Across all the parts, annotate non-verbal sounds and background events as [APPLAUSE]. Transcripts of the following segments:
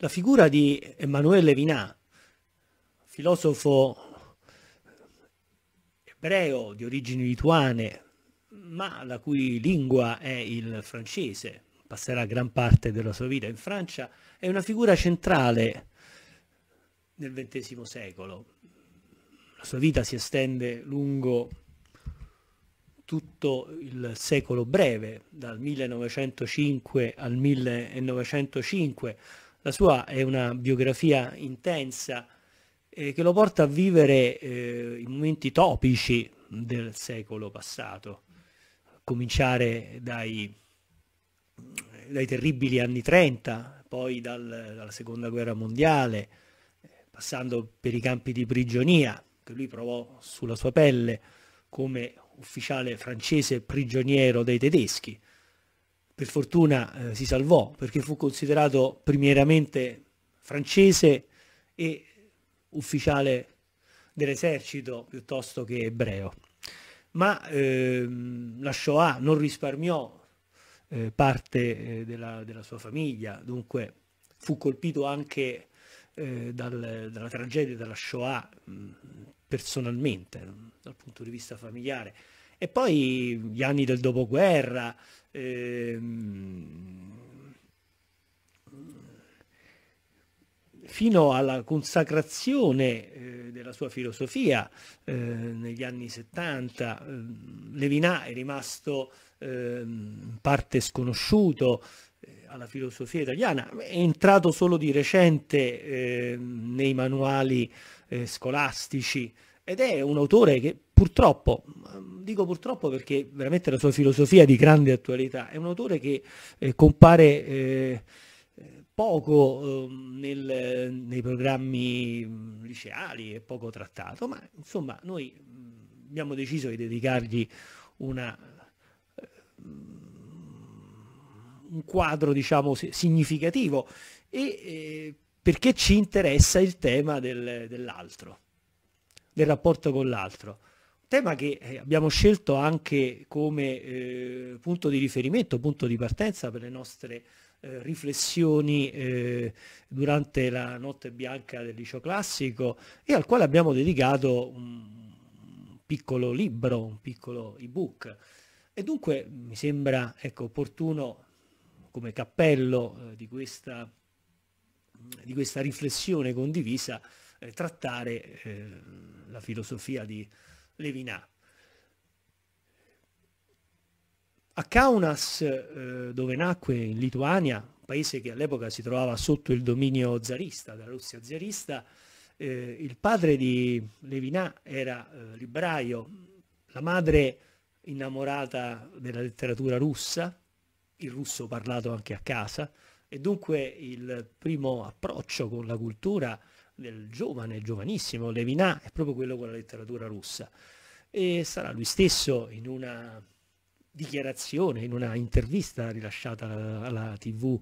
La figura di Emmanuel Levinas, filosofo ebreo di origini lituane, ma la cui lingua è il francese, passerà gran parte della sua vita in Francia, è una figura centrale nel XX secolo. La sua vita si estende lungo tutto il secolo breve, dal 1905 al 1905. La sua è una biografia intensa eh, che lo porta a vivere eh, i momenti topici del secolo passato, a cominciare dai, dai terribili anni 30, poi dal, dalla seconda guerra mondiale, passando per i campi di prigionia che lui provò sulla sua pelle come ufficiale francese prigioniero dei tedeschi. Per fortuna eh, si salvò perché fu considerato primariamente francese e ufficiale dell'esercito piuttosto che ebreo. Ma ehm, la Shoah non risparmiò eh, parte eh, della, della, sua famiglia, dunque fu colpito anche eh, dal, dalla tragedia della Shoah mh, personalmente, dal punto di vista familiare. E poi gli anni del dopoguerra, ehm, fino alla consacrazione eh, della sua filosofia eh, negli anni 70, eh, Levinas è rimasto ehm, in parte sconosciuto eh, alla filosofia italiana, è entrato solo di recente ehm, nei manuali eh, scolastici ed è un autore che purtroppo, dico purtroppo perché veramente la sua filosofia è di grande attualità, è un autore che eh, compare eh, poco eh, nel, nei programmi liceali e poco trattato, ma insomma noi abbiamo deciso di dedicargli una, eh, un quadro diciamo significativo e eh, perché ci interessa il tema del, dell'altro, del rapporto con l'altro. Tema che eh, abbiamo scelto anche come eh, punto di riferimento, punto di partenza per le nostre eh, riflessioni eh, durante la notte bianca del liceo classico e al quale abbiamo dedicato un piccolo libro, un piccolo ebook. E dunque mi sembra ecco, opportuno come cappello eh, di questa di questa riflessione condivisa eh, trattare eh, la filosofia di Levinas. A Kaunas, eh, dove nacque in Lituania, paese che all'epoca si trovava sotto il dominio zarista, della Russia zarista, eh, il padre di Levinas era eh, libraio, la madre innamorata della letteratura russa, il russo parlato anche a casa, e dunque il primo approccio con la cultura del giovane, giovanissimo Levinas è proprio quello con la letteratura russa. E sarà lui stesso in una dichiarazione, in una intervista rilasciata alla, alla tv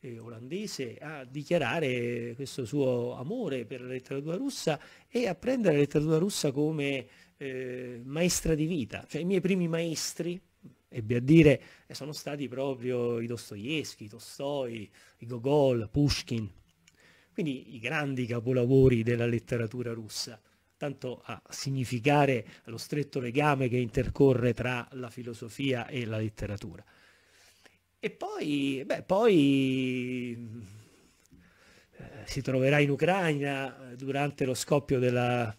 eh, olandese, a dichiarare questo suo amore per la letteratura russa e a prendere la letteratura russa come eh, maestra di vita. Cioè i miei primi maestri ebbe a dire eh, sono stati proprio i Dostoevsky, i Tolstoi, i Gogol, Pushkin, quindi i grandi capolavori della letteratura russa, tanto a significare lo stretto legame che intercorre tra la filosofia e la letteratura. E poi, beh, poi eh, si troverà in Ucraina durante lo scoppio della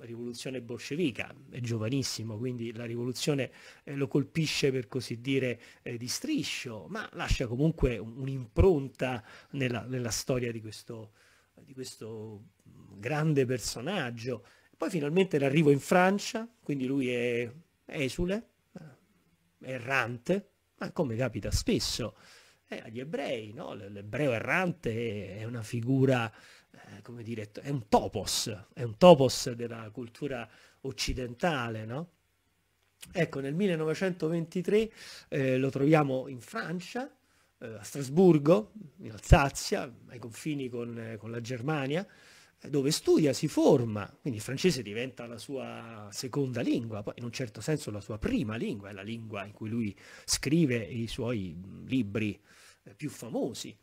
rivoluzione bolscevica, è giovanissimo, quindi la rivoluzione eh, lo colpisce per così dire eh, di striscio, ma lascia comunque un'impronta nella, nella storia di questo, di questo grande personaggio. Poi finalmente l'arrivo in Francia, quindi lui è esule, è errante, ma come capita spesso eh, agli ebrei, no? l'ebreo errante è una figura eh, come dire, è un topos, è un topos della cultura occidentale, no? Ecco, nel 1923 eh, lo troviamo in Francia, eh, a Strasburgo, in Alsazia, ai confini con, eh, con la Germania, eh, dove studia, si forma, quindi il francese diventa la sua seconda lingua, poi in un certo senso la sua prima lingua, è la lingua in cui lui scrive i suoi libri eh, più famosi.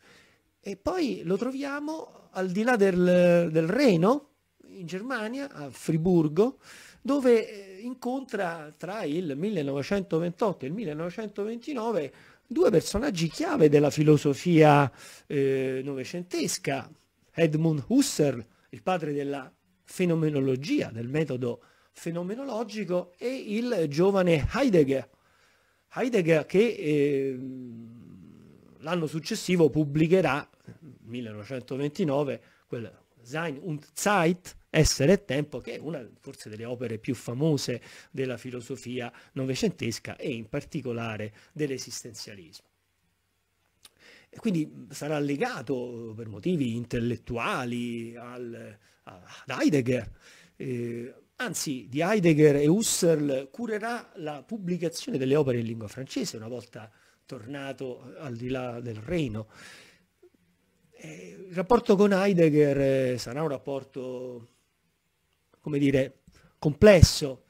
E poi lo troviamo al di là del, del Reno, in Germania, a Friburgo, dove eh, incontra tra il 1928 e il 1929 due personaggi chiave della filosofia eh, novecentesca, Edmund Husserl, il padre della fenomenologia, del metodo fenomenologico, e il giovane Heidegger. Heidegger che eh, l'anno successivo pubblicherà, 1929, quel Sein und Zeit, essere e tempo, che è una forse delle opere più famose della filosofia novecentesca e in particolare dell'esistenzialismo. Quindi sarà legato per motivi intellettuali al, ad Heidegger, eh, anzi di Heidegger e Husserl curerà la pubblicazione delle opere in lingua francese una volta tornato al di là del Reno. Eh, il rapporto con Heidegger eh, sarà un rapporto come dire, complesso.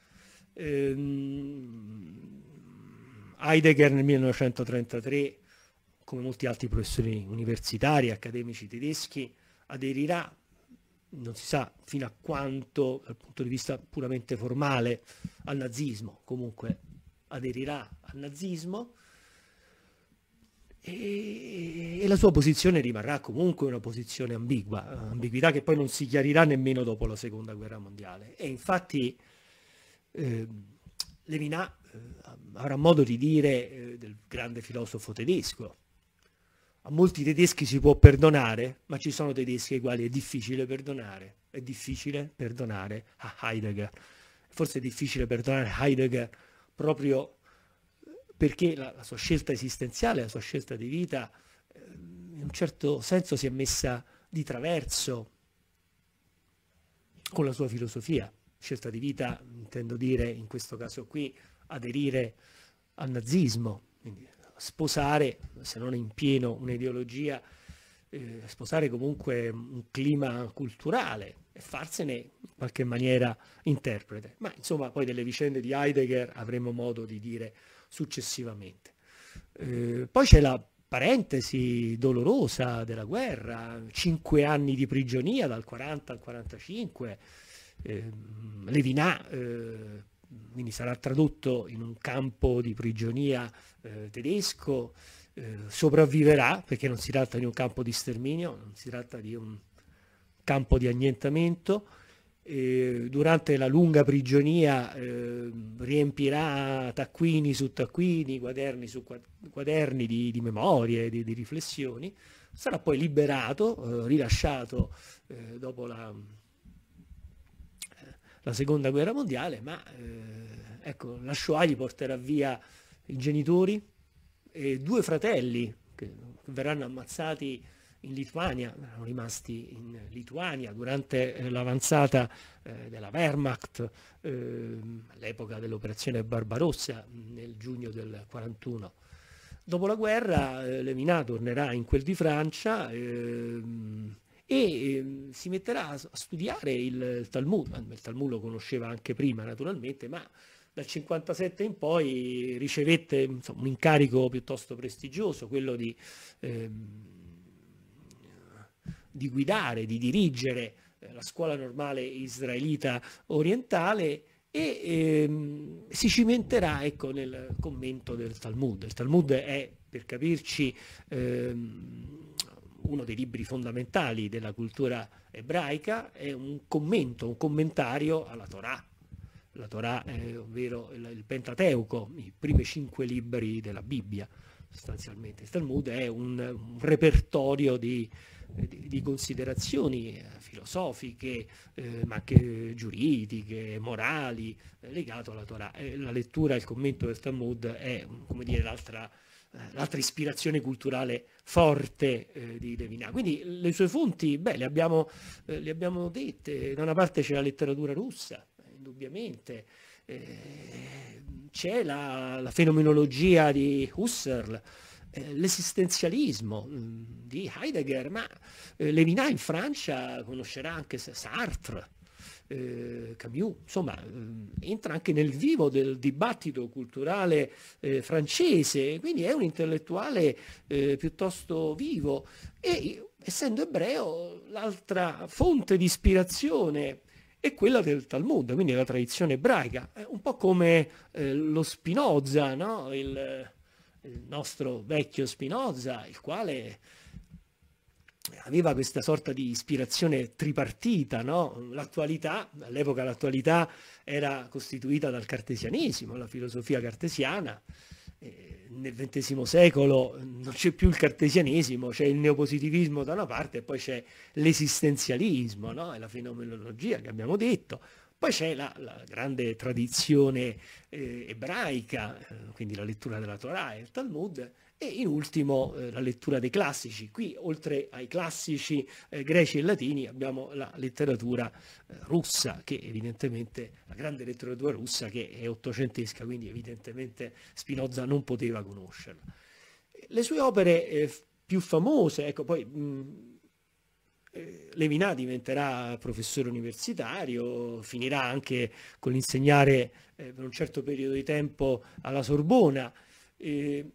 Ehm, Heidegger nel 1933, come molti altri professori universitari, accademici tedeschi, aderirà, non si sa fino a quanto, dal punto di vista puramente formale, al nazismo, comunque aderirà al nazismo, e, la sua posizione rimarrà comunque una posizione ambigua, ambiguità che poi non si chiarirà nemmeno dopo la seconda guerra mondiale. E infatti eh, Levinas eh, avrà modo di dire eh, del grande filosofo tedesco, a molti tedeschi si può perdonare, ma ci sono tedeschi ai quali è difficile perdonare, è difficile perdonare a Heidegger. Forse è difficile perdonare Heidegger proprio perché la, la, sua scelta esistenziale, la sua scelta di vita, eh, in un certo senso si è messa di traverso con la sua filosofia. Scelta di vita, intendo dire in questo caso qui, aderire al nazismo, quindi sposare, se non in pieno un'ideologia, eh, sposare comunque un clima culturale e farsene in qualche maniera interprete. Ma insomma poi delle vicende di Heidegger avremo modo di dire successivamente. Eh, poi c'è la parentesi dolorosa della guerra, cinque anni di prigionia dal 40 al 45, eh, Levinas eh, quindi sarà tradotto in un campo di prigionia eh, tedesco, eh, sopravviverà perché non si tratta di un campo di sterminio, non si tratta di un campo di annientamento, eh, durante la lunga prigionia eh, riempirà taccuini su taccuini, quaderni su quaderni di, di memorie, di, di, riflessioni, sarà poi liberato, eh, rilasciato eh, dopo la, la, seconda guerra mondiale, ma eh, ecco, la Shoah gli porterà via i genitori e due fratelli che verranno ammazzati in Lituania, erano rimasti in Lituania durante eh, l'avanzata eh, della Wehrmacht eh, all'epoca dell'operazione Barbarossa nel giugno del 41. Dopo la guerra eh, Levinas tornerà in quel di Francia ehm, e ehm, si metterà a studiare il, il Talmud, il Talmud lo conosceva anche prima naturalmente, ma dal 57 in poi ricevette insomma, un incarico piuttosto prestigioso, quello di ehm, di guidare, di dirigere eh, la scuola normale israelita orientale e ehm, si cimenterà ecco, nel commento del Talmud. Il Talmud è, per capirci, ehm, uno dei libri fondamentali della cultura ebraica, è un commento, un commentario alla Torah. La Torah, è, ovvero il, il Pentateuco, i primi cinque libri della Bibbia sostanzialmente. Il Talmud è un, un repertorio di di, di considerazioni eh, filosofiche, eh, ma anche giuridiche, morali, eh, legato alla Torah. Eh, la lettura e il commento del Talmud è, come dire, l'altra, eh, l'altra ispirazione culturale forte eh, di Levinas. Quindi le sue fonti, beh, le abbiamo, le abbiamo dette, da una parte c'è la letteratura russa, indubbiamente, c'è la, la, fenomenologia di Husserl, eh, l'esistenzialismo mm, di Heidegger, ma eh, Levinas in Francia conoscerà anche Sartre, eh, Camus, insomma, eh, entra anche nel vivo del dibattito culturale francese, quindi è un intellettuale piuttosto vivo e essendo ebreo l'altra fonte di ispirazione è quella del Talmud, quindi la tradizione ebraica, un po' come lo Spinoza, no? il, il nostro vecchio Spinoza, il quale aveva questa sorta di ispirazione tripartita, no? L'attualità, all'epoca l'attualità era costituita dal cartesianesimo, la filosofia cartesiana. Nel XX secolo non c'è più il cartesianesimo, c'è il neopositivismo da una parte e poi c'è l'esistenzialismo, no? E la fenomenologia che abbiamo detto. Poi c'è la, la grande tradizione eh, ebraica, eh, quindi la lettura della Torah e il Talmud, e in ultimo eh, la lettura dei classici. Qui oltre ai classici eh, greci e latini abbiamo la letteratura eh, russa, che evidentemente, la grande letteratura russa che è ottocentesca, quindi evidentemente Spinoza non poteva conoscerla. Le sue opere eh, più famose, ecco poi... Mh, eh, Levinà diventerà professore universitario, finirà anche con l'insegnare eh, per un certo periodo di tempo alla Sorbona. Eh,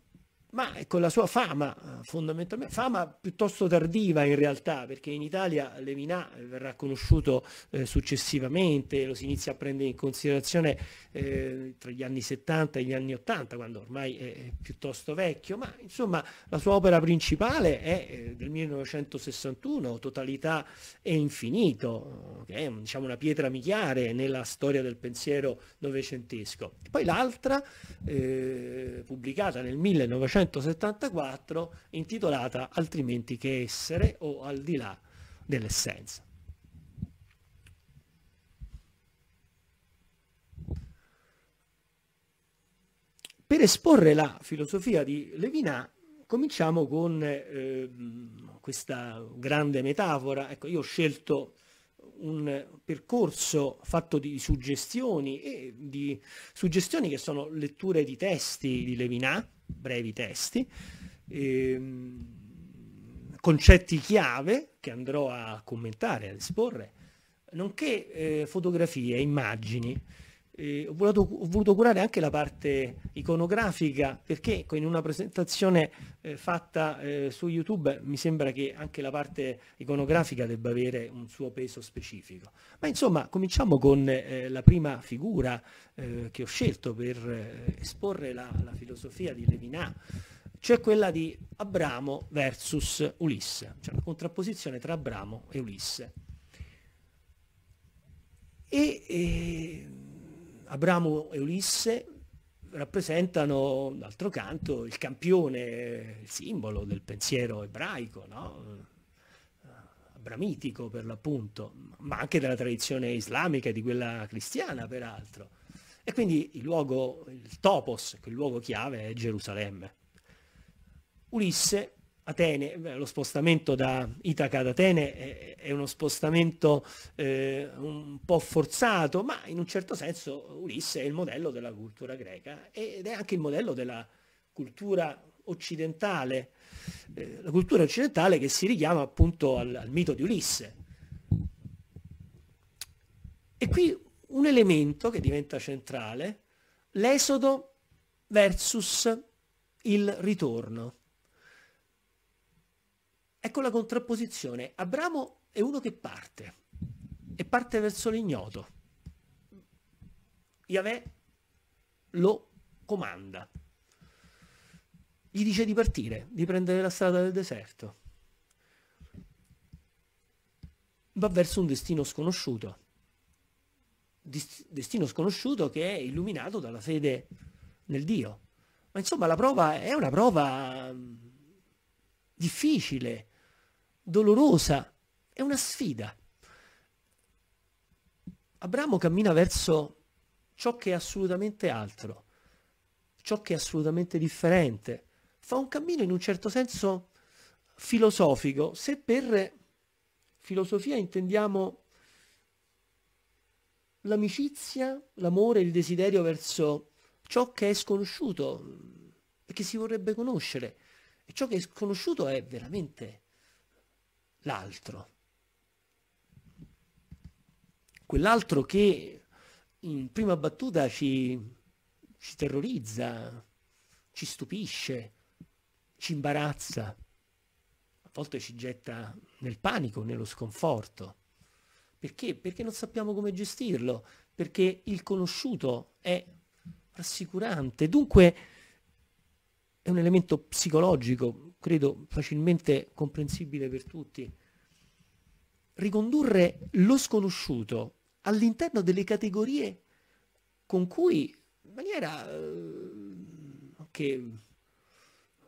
ma con la sua fama, fondamentalmente, fama piuttosto tardiva in realtà, perché in Italia Levinà verrà conosciuto eh, successivamente, lo si inizia a prendere in considerazione eh, tra gli anni 70 e gli anni 80, quando ormai è piuttosto vecchio, ma insomma la sua opera principale è eh, del 1961, Totalità e Infinito, che è diciamo, una pietra miliare nella storia del pensiero novecentesco. Poi l'altra, eh, pubblicata nel 1974, intitolata Altrimenti che essere o al di là dell'essenza. Per esporre la filosofia di Levinas cominciamo con eh, questa grande metafora. Ecco, io ho scelto un percorso fatto di suggestioni e di suggestioni che sono letture di testi di Levinas, brevi testi, ehm, concetti chiave che andrò a commentare, ad esporre, nonché eh, fotografie, immagini eh, ho, voluto, ho, voluto, curare anche la parte iconografica perché in una presentazione eh, fatta eh, su YouTube mi sembra che anche la parte iconografica debba avere un suo peso specifico. Ma insomma, cominciamo con eh, la prima figura eh, che ho scelto per eh, esporre la, la, filosofia di Levinas, cioè quella di Abramo versus Ulisse, cioè la contrapposizione tra Abramo e Ulisse. E, Abramo e Ulisse rappresentano, d'altro canto, il campione, il simbolo del pensiero ebraico, no? abramitico per l'appunto, ma anche della tradizione islamica e di quella cristiana peraltro. E quindi il luogo, il topos, il luogo chiave è Gerusalemme. Ulisse Atene, lo spostamento da Itaca ad Atene è, uno spostamento eh, un po' forzato, ma in un certo senso Ulisse è il modello della cultura greca ed è anche il modello della cultura occidentale, eh, la cultura occidentale che si richiama appunto al, al mito di Ulisse. E qui un elemento che diventa centrale, l'esodo versus il ritorno. Ecco la contrapposizione. Abramo è uno che parte e parte verso l'ignoto. Yahweh lo comanda. Gli dice di partire, di prendere la strada del deserto. Va verso un destino sconosciuto. Destino sconosciuto che è illuminato dalla fede nel Dio. Ma insomma la prova è una prova difficile, dolorosa, è una sfida. Abramo cammina verso ciò che è assolutamente altro, ciò che è assolutamente differente. Fa un cammino in un certo senso filosofico, se per filosofia intendiamo l'amicizia, l'amore, il desiderio verso ciò che è sconosciuto, perché si vorrebbe conoscere, e ciò che è sconosciuto è veramente l'altro. quell'altro che in prima battuta ci, ci terrorizza, ci stupisce, ci imbarazza, a volte ci getta nel panico, nello sconforto. Perché? Perché non sappiamo come gestirlo, perché il conosciuto è rassicurante, dunque è un elemento psicologico, credo facilmente comprensibile per tutti. Ricondurre lo sconosciuto all'interno delle categorie con cui, in maniera eh,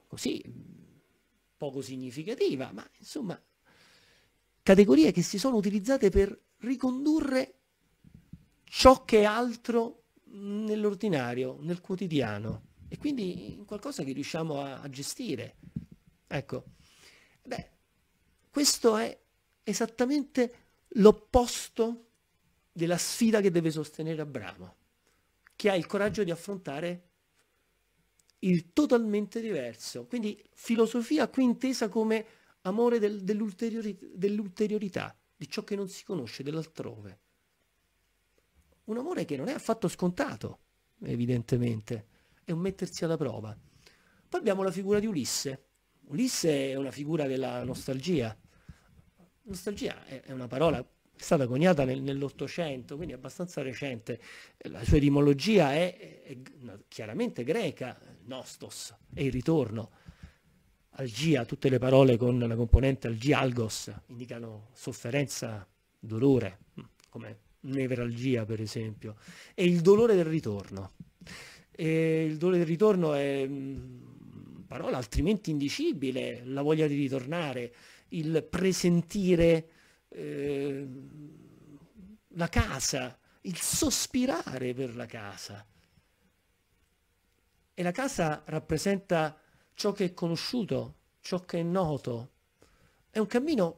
così poco significativa, ma insomma, categorie che si sono utilizzate per ricondurre ciò che è altro nell'ordinario, nel quotidiano e quindi in qualcosa che riusciamo a, a gestire. Ecco, beh, questo è esattamente l'opposto della sfida che deve sostenere Abramo, che ha il coraggio di affrontare il totalmente diverso. Quindi filosofia qui intesa come amore del, dell'ulteriori, dell'ulteriorità, di ciò che non si conosce, dell'altrove. Un amore che non è affatto scontato, evidentemente, è un mettersi alla prova. Poi abbiamo la figura di Ulisse. Ulisse è una figura della nostalgia. Nostalgia è una parola è stata coniata nel, nell'Ottocento, quindi abbastanza recente. La sua etimologia è, è, chiaramente greca, nostos, è il ritorno. Algia, tutte le parole con la componente algia, algos, indicano sofferenza, dolore, come nevralgia per esempio, e il dolore del ritorno. E il dolore del ritorno è mm, parola altrimenti indicibile, la voglia di ritornare, il presentire eh, la casa, il sospirare per la casa. E la casa rappresenta ciò che è conosciuto, ciò che è noto. È un cammino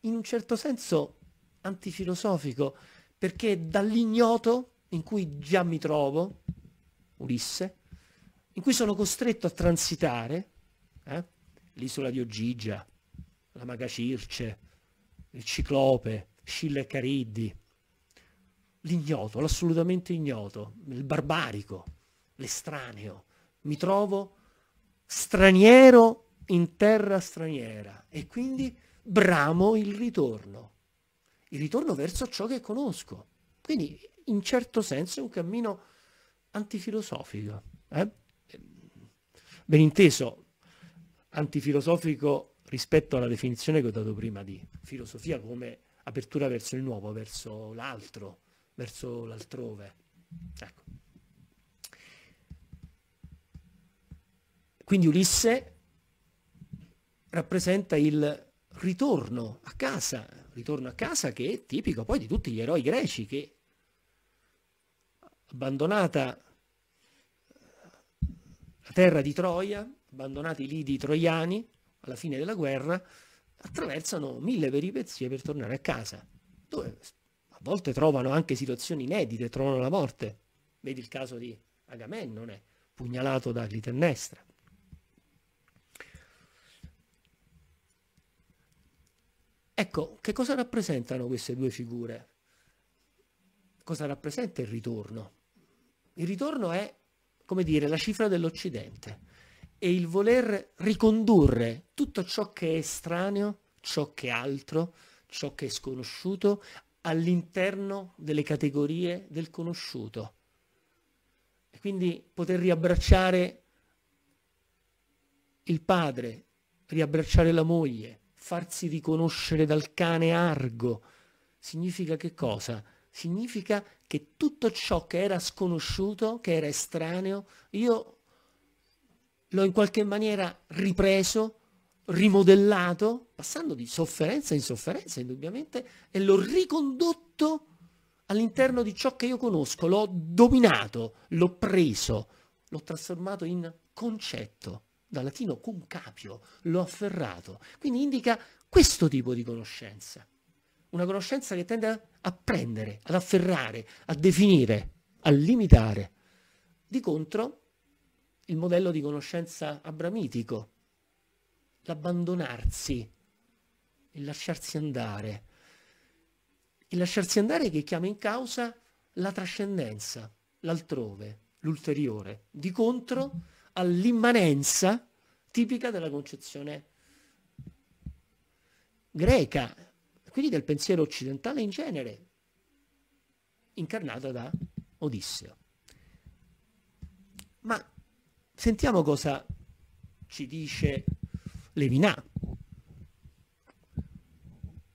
in un certo senso antifilosofico, perché dall'ignoto in cui già mi trovo, Ulisse, in cui sono costretto a transitare, eh? l'isola di Ogigia, la Maga Circe, il Ciclope, Scilla e Cariddi, l'ignoto, l'assolutamente ignoto, il barbarico, l'estraneo. Mi trovo straniero in terra straniera e quindi bramo il ritorno, il ritorno verso ciò che conosco. Quindi in certo senso è un cammino antifilosofico. Eh? Ben inteso, antifilosofico rispetto alla definizione che ho dato prima di filosofia come apertura verso il nuovo, verso l'altro, verso l'altrove. Ecco. Quindi Ulisse rappresenta il ritorno a casa, ritorno a casa che è tipico poi di tutti gli eroi greci che abbandonata la terra di Troia, abbandonati i lidi troiani, alla fine della guerra, attraversano mille peripezie per tornare a casa, dove a volte trovano anche situazioni inedite, trovano la morte. Vedi il caso di Agamennone, pugnalato da Clitennestra. Ecco, che cosa rappresentano queste due figure? Cosa rappresenta il ritorno? Il ritorno è, come dire, la cifra dell'Occidente e il voler ricondurre tutto ciò che è estraneo, ciò che è altro, ciò che è sconosciuto all'interno delle categorie del conosciuto. E quindi poter riabbracciare il padre, riabbracciare la moglie, farsi riconoscere dal cane argo, significa che cosa? Significa che tutto ciò che era sconosciuto, che era estraneo, io l'ho in qualche maniera ripreso, rimodellato, passando di sofferenza in sofferenza indubbiamente, e l'ho ricondotto all'interno di ciò che io conosco, l'ho dominato, l'ho preso, l'ho trasformato in concetto, dal latino cum capio, l'ho afferrato. Quindi indica questo tipo di conoscenza, una conoscenza che tende a prendere, ad afferrare, a definire, a limitare. Di contro, il modello di conoscenza abramitico, l'abbandonarsi, il lasciarsi andare, Il lasciarsi andare che chiama in causa la trascendenza, l'altrove, l'ulteriore, di contro all'immanenza tipica della concezione greca, quindi del pensiero occidentale in genere, incarnata da Odisseo. Ma sentiamo cosa ci dice Levinà.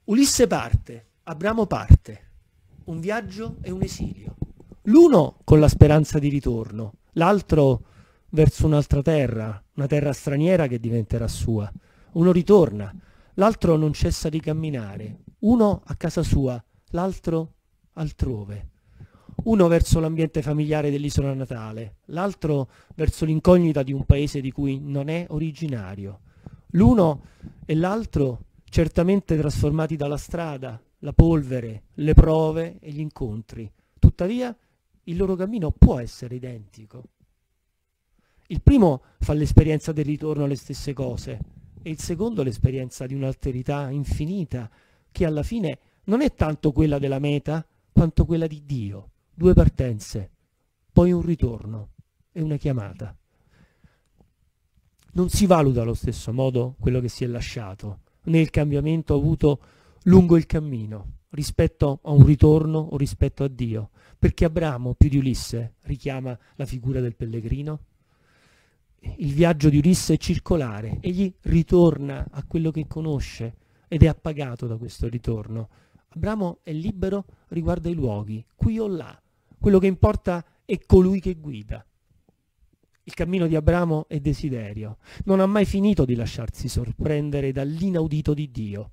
Ulisse parte, Abramo parte, un viaggio e un esilio. L'uno con la speranza di ritorno, l'altro verso un'altra terra, una terra straniera che diventerà sua. Uno ritorna, l'altro non cessa di camminare, uno a casa sua, l'altro altrove. Uno verso l'ambiente familiare dell'isola natale, l'altro verso l'incognita di un paese di cui non è originario. L'uno e l'altro certamente trasformati dalla strada, la polvere, le prove e gli incontri. Tuttavia il loro cammino può essere identico. Il primo fa l'esperienza del ritorno alle stesse cose e il secondo l'esperienza di un'alterità infinita che alla fine non è tanto quella della meta quanto quella di Dio. Due partenze, poi un ritorno e una chiamata. Non si valuta allo stesso modo quello che si è lasciato, né il cambiamento avuto lungo il cammino rispetto a un ritorno o rispetto a Dio, perché Abramo, più di Ulisse, richiama la figura del pellegrino il viaggio di Ulisse è circolare, egli ritorna a quello che conosce ed è appagato da questo ritorno. Abramo è libero riguardo ai luoghi, qui o là. Quello che importa è colui che guida. Il cammino di Abramo è desiderio. Non ha mai finito di lasciarsi sorprendere dall'inaudito di Dio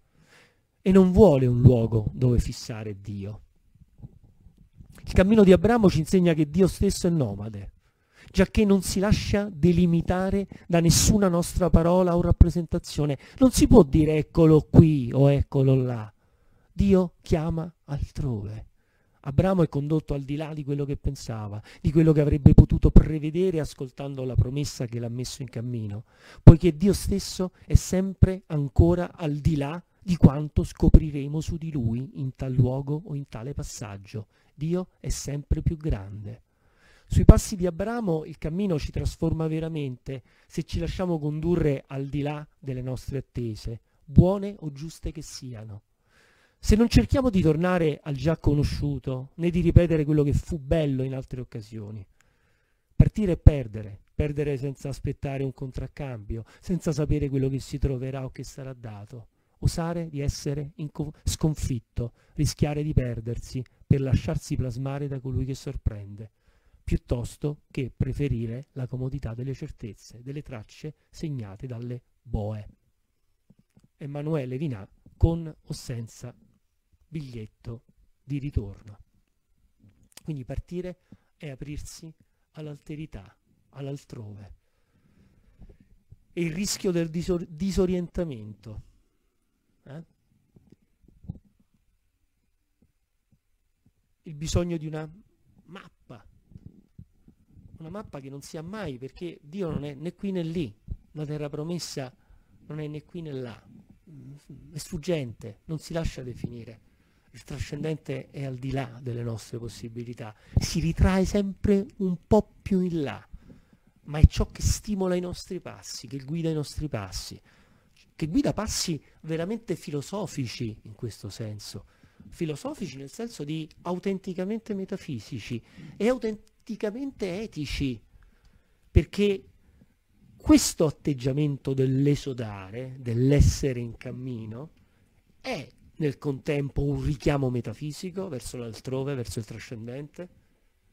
e non vuole un luogo dove fissare Dio. Il cammino di Abramo ci insegna che Dio stesso è nomade giacché non si lascia delimitare da nessuna nostra parola o rappresentazione. Non si può dire eccolo qui o eccolo là. Dio chiama altrove. Abramo è condotto al di là di quello che pensava, di quello che avrebbe potuto prevedere ascoltando la promessa che l'ha messo in cammino, poiché Dio stesso è sempre ancora al di là di quanto scopriremo su di lui in tal luogo o in tale passaggio. Dio è sempre più grande. Sui passi di Abramo il cammino ci trasforma veramente se ci lasciamo condurre al di là delle nostre attese, buone o giuste che siano. Se non cerchiamo di tornare al già conosciuto, né di ripetere quello che fu bello in altre occasioni. Partire e perdere, perdere senza aspettare un contraccambio, senza sapere quello che si troverà o che sarà dato. Osare di essere sconfitto, rischiare di perdersi per lasciarsi plasmare da colui che sorprende piuttosto che preferire la comodità delle certezze, delle tracce segnate dalle boe. Emanuele Vinà con o senza biglietto di ritorno. Quindi partire è aprirsi all'alterità, all'altrove. E il rischio del disor- disorientamento. Eh? Il bisogno di una una mappa che non sia mai, perché Dio non è né qui né lì, la terra promessa non è né qui né là, è sfuggente, non si lascia definire. Il trascendente è al di là delle nostre possibilità, si ritrae sempre un po' più in là, ma è ciò che stimola i nostri passi, che guida i nostri passi, che guida passi veramente filosofici in questo senso, filosofici nel senso di autenticamente metafisici. E autent- eticamente etici, perché questo atteggiamento dell'esodare, dell'essere in cammino, è nel contempo un richiamo metafisico verso l'altrove, verso il trascendente,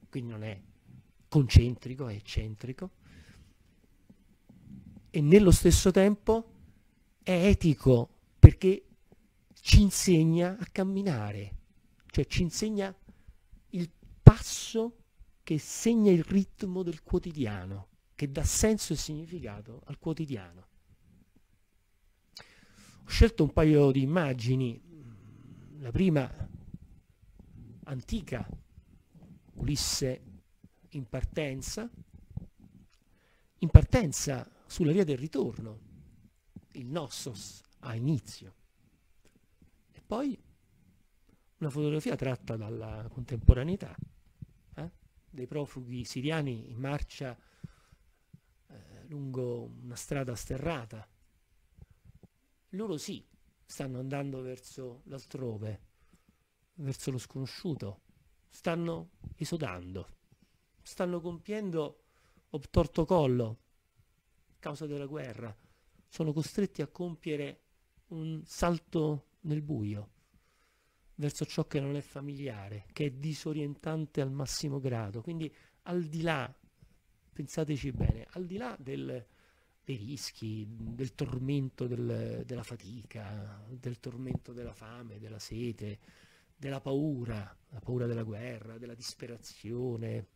quindi non è concentrico, è eccentrico, e nello stesso tempo è etico perché ci insegna a camminare, cioè ci insegna il passo che segna il ritmo del quotidiano, che dà senso e significato al quotidiano. Ho scelto un paio di immagini, la prima antica, Ulisse in partenza, in partenza sulla via del ritorno, il Nossos a inizio, e poi una fotografia tratta dalla contemporaneità? Dei profughi siriani in marcia eh, lungo una strada sterrata. Loro sì, stanno andando verso l'altrove, verso lo sconosciuto, stanno esodando, stanno compiendo obtorto collo a causa della guerra, sono costretti a compiere un salto nel buio verso ciò che non è familiare, che è disorientante al massimo grado. Quindi al di là, pensateci bene, al di là del, dei rischi, del tormento del, della fatica, del tormento della fame, della sete, della paura, la paura della guerra, della disperazione,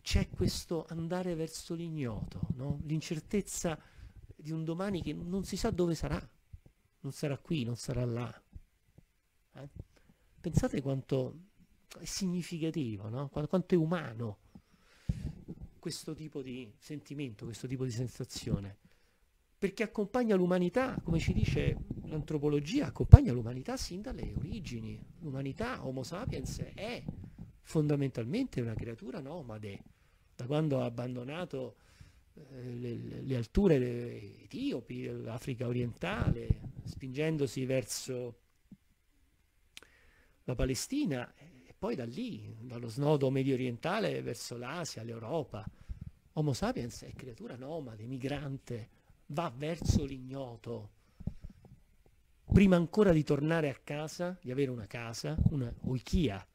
c'è questo andare verso l'ignoto, no? l'incertezza di un domani che non si sa dove sarà, non sarà qui, non sarà là. Eh? Pensate quanto è significativo, no? quanto è umano questo tipo di sentimento, questo tipo di sensazione. Perché accompagna l'umanità, come ci dice l'antropologia, accompagna l'umanità sin dalle origini. L'umanità, Homo sapiens, è fondamentalmente una creatura nomade. Da quando ha abbandonato eh, le, le, alture etiopi, l'Africa orientale, spingendosi verso la Palestina e poi da lì, dallo snodo medio orientale verso l'Asia, l'Europa. Homo sapiens è creatura nomade, migrante, va verso l'ignoto. Prima ancora di tornare a casa, di avere una casa, una oikia,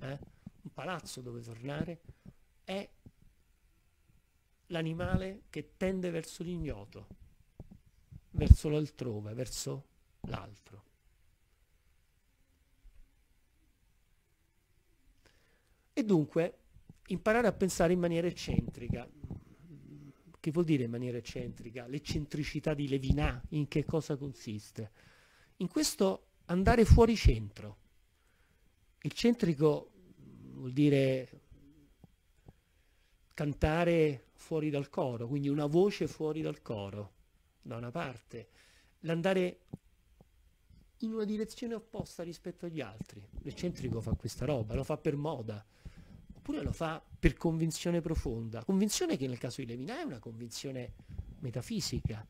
eh, un palazzo dove tornare, è l'animale che tende verso l'ignoto, verso l'altrove, verso l'altro. E dunque imparare a pensare in maniera eccentrica. Che vuol dire in maniera eccentrica? L'eccentricità di Levinà in che cosa consiste? In questo andare fuori centro. Eccentrico vuol dire cantare fuori dal coro, quindi una voce fuori dal coro, da una parte, l'andare in una direzione opposta rispetto agli altri. L'eccentrico fa questa roba, lo fa per moda, oppure lo fa per convinzione profonda. Convinzione che nel caso di Levinas è una convinzione metafisica.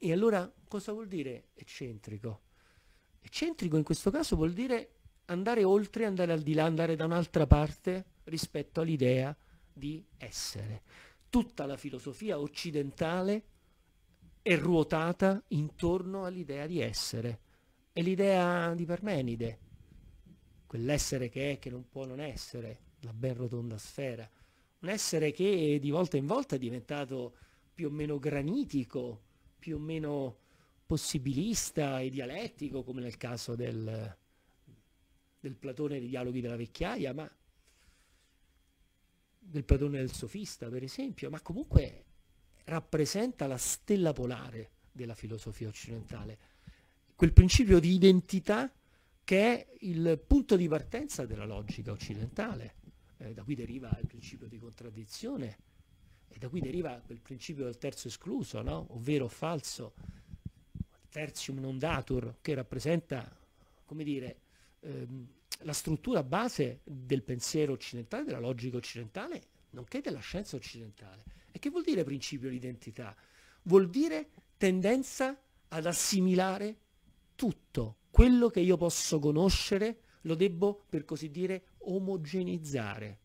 E allora cosa vuol dire eccentrico? Eccentrico in questo caso vuol dire andare oltre, andare al di là, andare da un'altra parte rispetto all'idea di essere. Tutta la filosofia occidentale è ruotata intorno all'idea di essere. È l'idea di Parmenide, quell'essere che è che non può non essere, la ben rotonda sfera, un essere che di volta in volta è diventato più o meno granitico, più o meno possibilista e dialettico, come nel caso del, del Platone dei dialoghi della vecchiaia, ma del Platone del sofista, per esempio, ma comunque rappresenta la stella polare della filosofia occidentale, quel principio di identità che è il punto di partenza della logica occidentale. Eh, da qui deriva il principio di contraddizione e da qui deriva quel principio del terzo escluso, no? ovvero falso, tertium non datur, che rappresenta, come dire, ehm, la struttura base del pensiero occidentale, della logica occidentale, nonché della scienza occidentale. E che vuol dire principio di identità? Vuol dire tendenza ad assimilare tutto, quello che io posso conoscere lo debbo, per così dire, omogenizzare,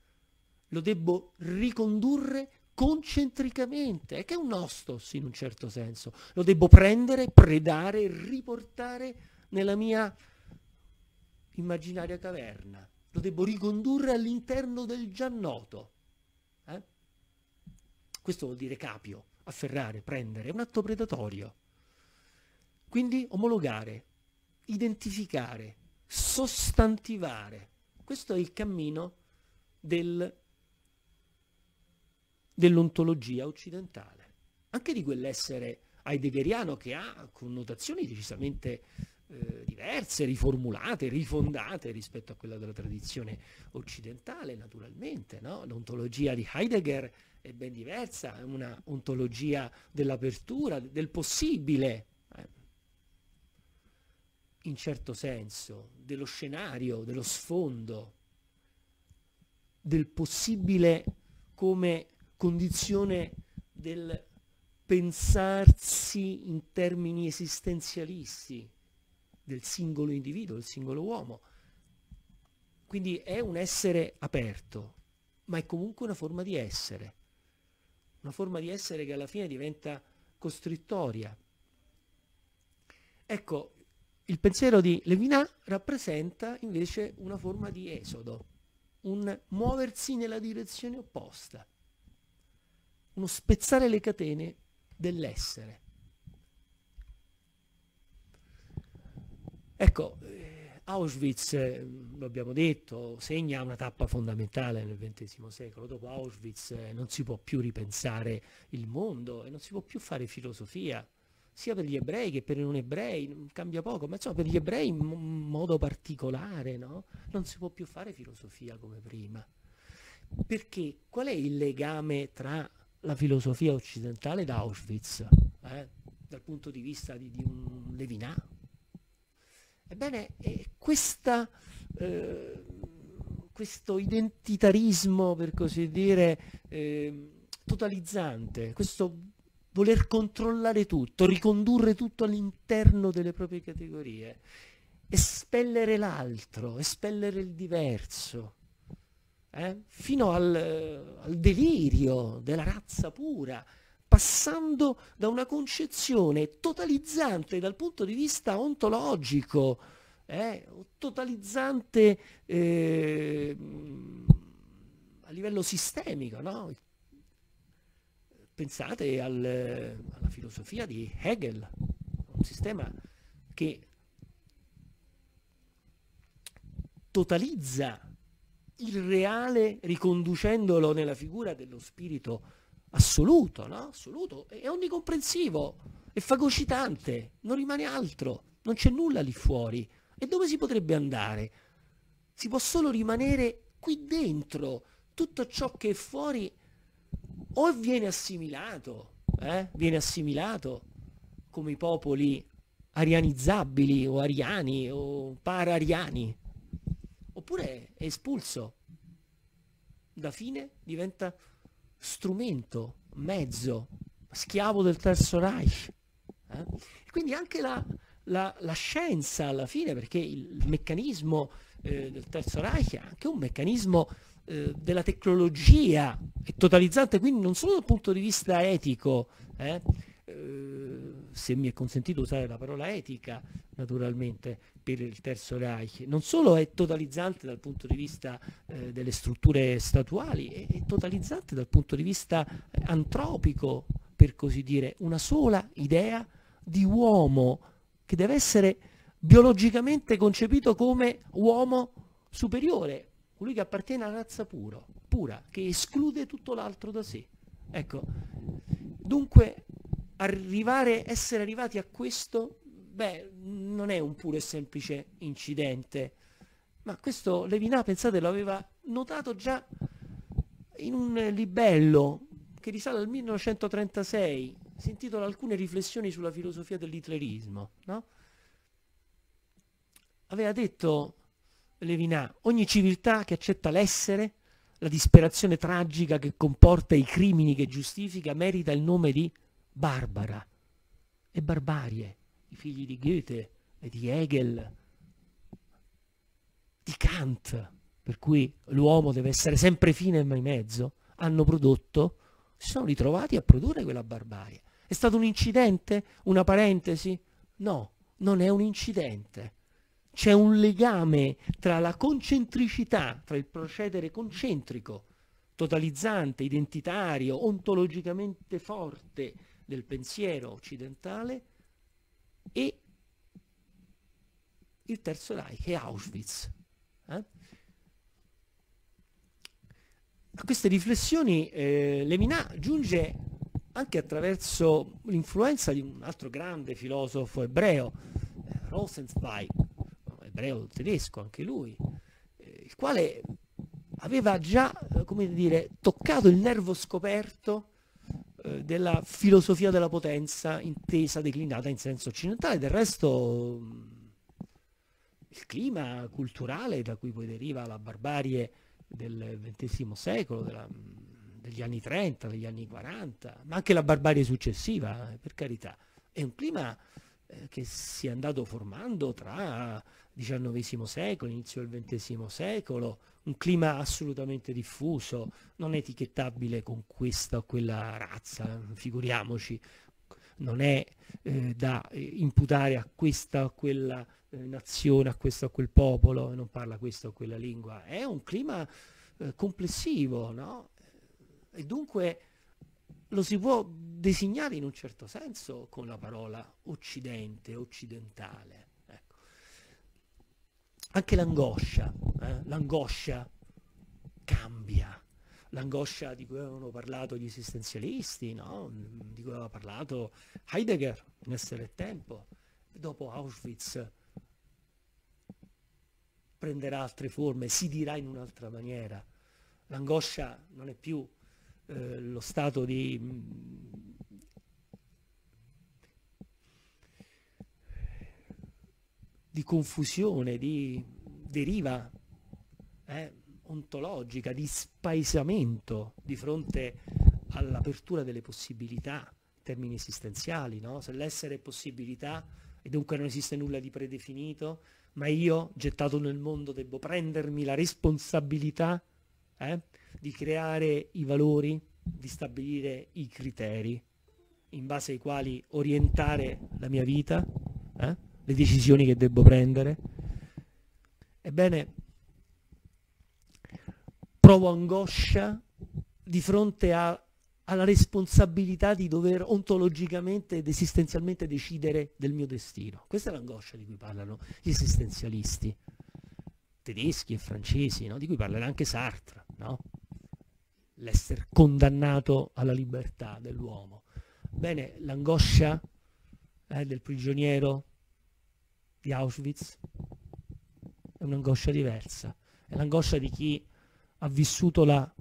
lo debbo ricondurre concentricamente, che è un ostos in un certo senso, lo debbo prendere, predare, riportare nella mia immaginaria caverna, lo debbo ricondurre all'interno del già noto. Eh? Questo vuol dire capio, afferrare, prendere, è un atto predatorio. Quindi omologare, identificare, sostantivare. Questo è il cammino del, dell'ontologia occidentale, anche di quell'essere heideggeriano che ha connotazioni decisamente eh, diverse, riformulate, rifondate rispetto a quella della tradizione occidentale, naturalmente. No? L'ontologia di Heidegger è ben diversa, è una ontologia dell'apertura, del possibile, in certo senso, dello scenario, dello sfondo, del possibile come condizione del pensarsi in termini esistenzialisti del singolo individuo, del singolo uomo. Quindi è un essere aperto, ma è comunque una forma di essere, una forma di essere che alla fine diventa costrittoria. Ecco, il pensiero di Levinas rappresenta invece una forma di esodo, un muoversi nella direzione opposta, uno spezzare le catene dell'essere. Ecco, eh, Auschwitz, eh, lo abbiamo detto, segna una tappa fondamentale nel XX secolo. Dopo Auschwitz eh, non si può più ripensare il mondo e non si può più fare filosofia, sia per gli ebrei che per i non ebrei, cambia poco, ma insomma per gli ebrei in modo particolare, no? Non si può più fare filosofia come prima. Perché qual è il legame tra la filosofia occidentale da Auschwitz, eh, dal punto di vista di, di un Levinas. Ebbene, eh, questa, eh, questo identitarismo, per così dire, ehm, totalizzante, questo voler controllare tutto, ricondurre tutto all'interno delle proprie categorie, espellere l'altro, espellere il diverso, eh? fino al, al delirio della razza pura, passando da una concezione totalizzante dal punto di vista ontologico, eh, totalizzante eh, a livello sistemico. No? Pensate al, alla filosofia di Hegel, un sistema che totalizza il reale riconducendolo nella figura dello spirito assoluto, no? assoluto, è onnicomprensivo, è fagocitante, non rimane altro, non c'è nulla lì fuori. E dove si potrebbe andare? Si può solo rimanere qui dentro, tutto ciò che è fuori o viene assimilato, eh? viene assimilato come i popoli arianizzabili o ariani o para-ariani, oppure è espulso. Da fine diventa strumento, mezzo, schiavo del Terzo Reich. Eh? Quindi anche la, la, la, scienza alla fine, perché il meccanismo eh, del Terzo Reich è anche un meccanismo eh, della tecnologia, è totalizzante quindi non solo dal punto di vista etico, eh, eh, se mi è consentito usare la parola etica, naturalmente, per il Terzo Reich, non solo è totalizzante dal punto di vista eh, delle strutture statuali, è, è, totalizzante dal punto di vista antropico, per così dire, una sola idea di uomo che deve essere biologicamente concepito come uomo superiore, colui che appartiene alla razza puro, pura, che esclude tutto l'altro da sé. Ecco, dunque arrivare, essere arrivati a questo beh, non è un puro e semplice incidente, ma questo Levinas, pensate, lo aveva notato già in un libello che risale al 1936, si intitola Alcune riflessioni sulla filosofia dell'hitlerismo, no? Aveva detto Levinas, ogni civiltà che accetta l'essere, la disperazione tragica che comporta i crimini che giustifica, merita il nome di barbara e barbarie i figli di Goethe e di Hegel, di Kant, per cui l'uomo deve essere sempre fine e mai mezzo, hanno prodotto, si sono ritrovati a produrre quella barbarie. È stato un incidente? Una parentesi? No, non è un incidente. C'è un legame tra la concentricità, tra il procedere concentrico, totalizzante, identitario, ontologicamente forte del pensiero occidentale e il Terzo Reich e Auschwitz. Eh? A queste riflessioni eh, Levinas giunge anche attraverso l'influenza di un altro grande filosofo ebreo, eh, Rosenzweig, ebreo tedesco anche lui, eh, il quale aveva già, eh, come dire, toccato il nervo scoperto eh, della filosofia della potenza intesa declinata in senso occidentale. Del resto il clima culturale da cui poi deriva la barbarie del XX secolo, della, degli anni 30, degli anni 40, ma anche la barbarie successiva, per carità. È un clima che si è andato formando tra XIX secolo, inizio del XX secolo, un clima assolutamente diffuso, non etichettabile con questa o quella razza, figuriamoci, non è eh, da eh, imputare a questa o quella eh, nazione, a questo o quel popolo, non parla questa o quella lingua, è un clima eh, complessivo, no? E dunque lo si può designare in un certo senso con la parola occidente, occidentale. Anche l'angoscia, eh? l'angoscia cambia, l'angoscia di cui avevano parlato gli esistenzialisti, no? di cui aveva parlato Heidegger in Essere Tempo, dopo Auschwitz prenderà altre forme, si dirà in un'altra maniera. L'angoscia non è più eh, lo stato di di confusione, di deriva eh, ontologica, di spaesamento di fronte all'apertura delle possibilità, termini esistenziali, no? se l'essere è possibilità e dunque non esiste nulla di predefinito, ma io, gettato nel mondo, devo prendermi la responsabilità eh, di creare i valori, di stabilire i criteri in base ai quali orientare la mia vita, eh, le decisioni che devo prendere. Ebbene, provo angoscia di fronte a, alla responsabilità di dover ontologicamente ed esistenzialmente decidere del mio destino. Questa è l'angoscia di cui parlano gli esistenzialisti tedeschi e francesi, no? di cui parlerà anche Sartre, no? l'essere condannato alla libertà dell'uomo. Bene, l'angoscia eh, del prigioniero di Auschwitz è un'angoscia diversa, è l'angoscia di chi ha vissuto la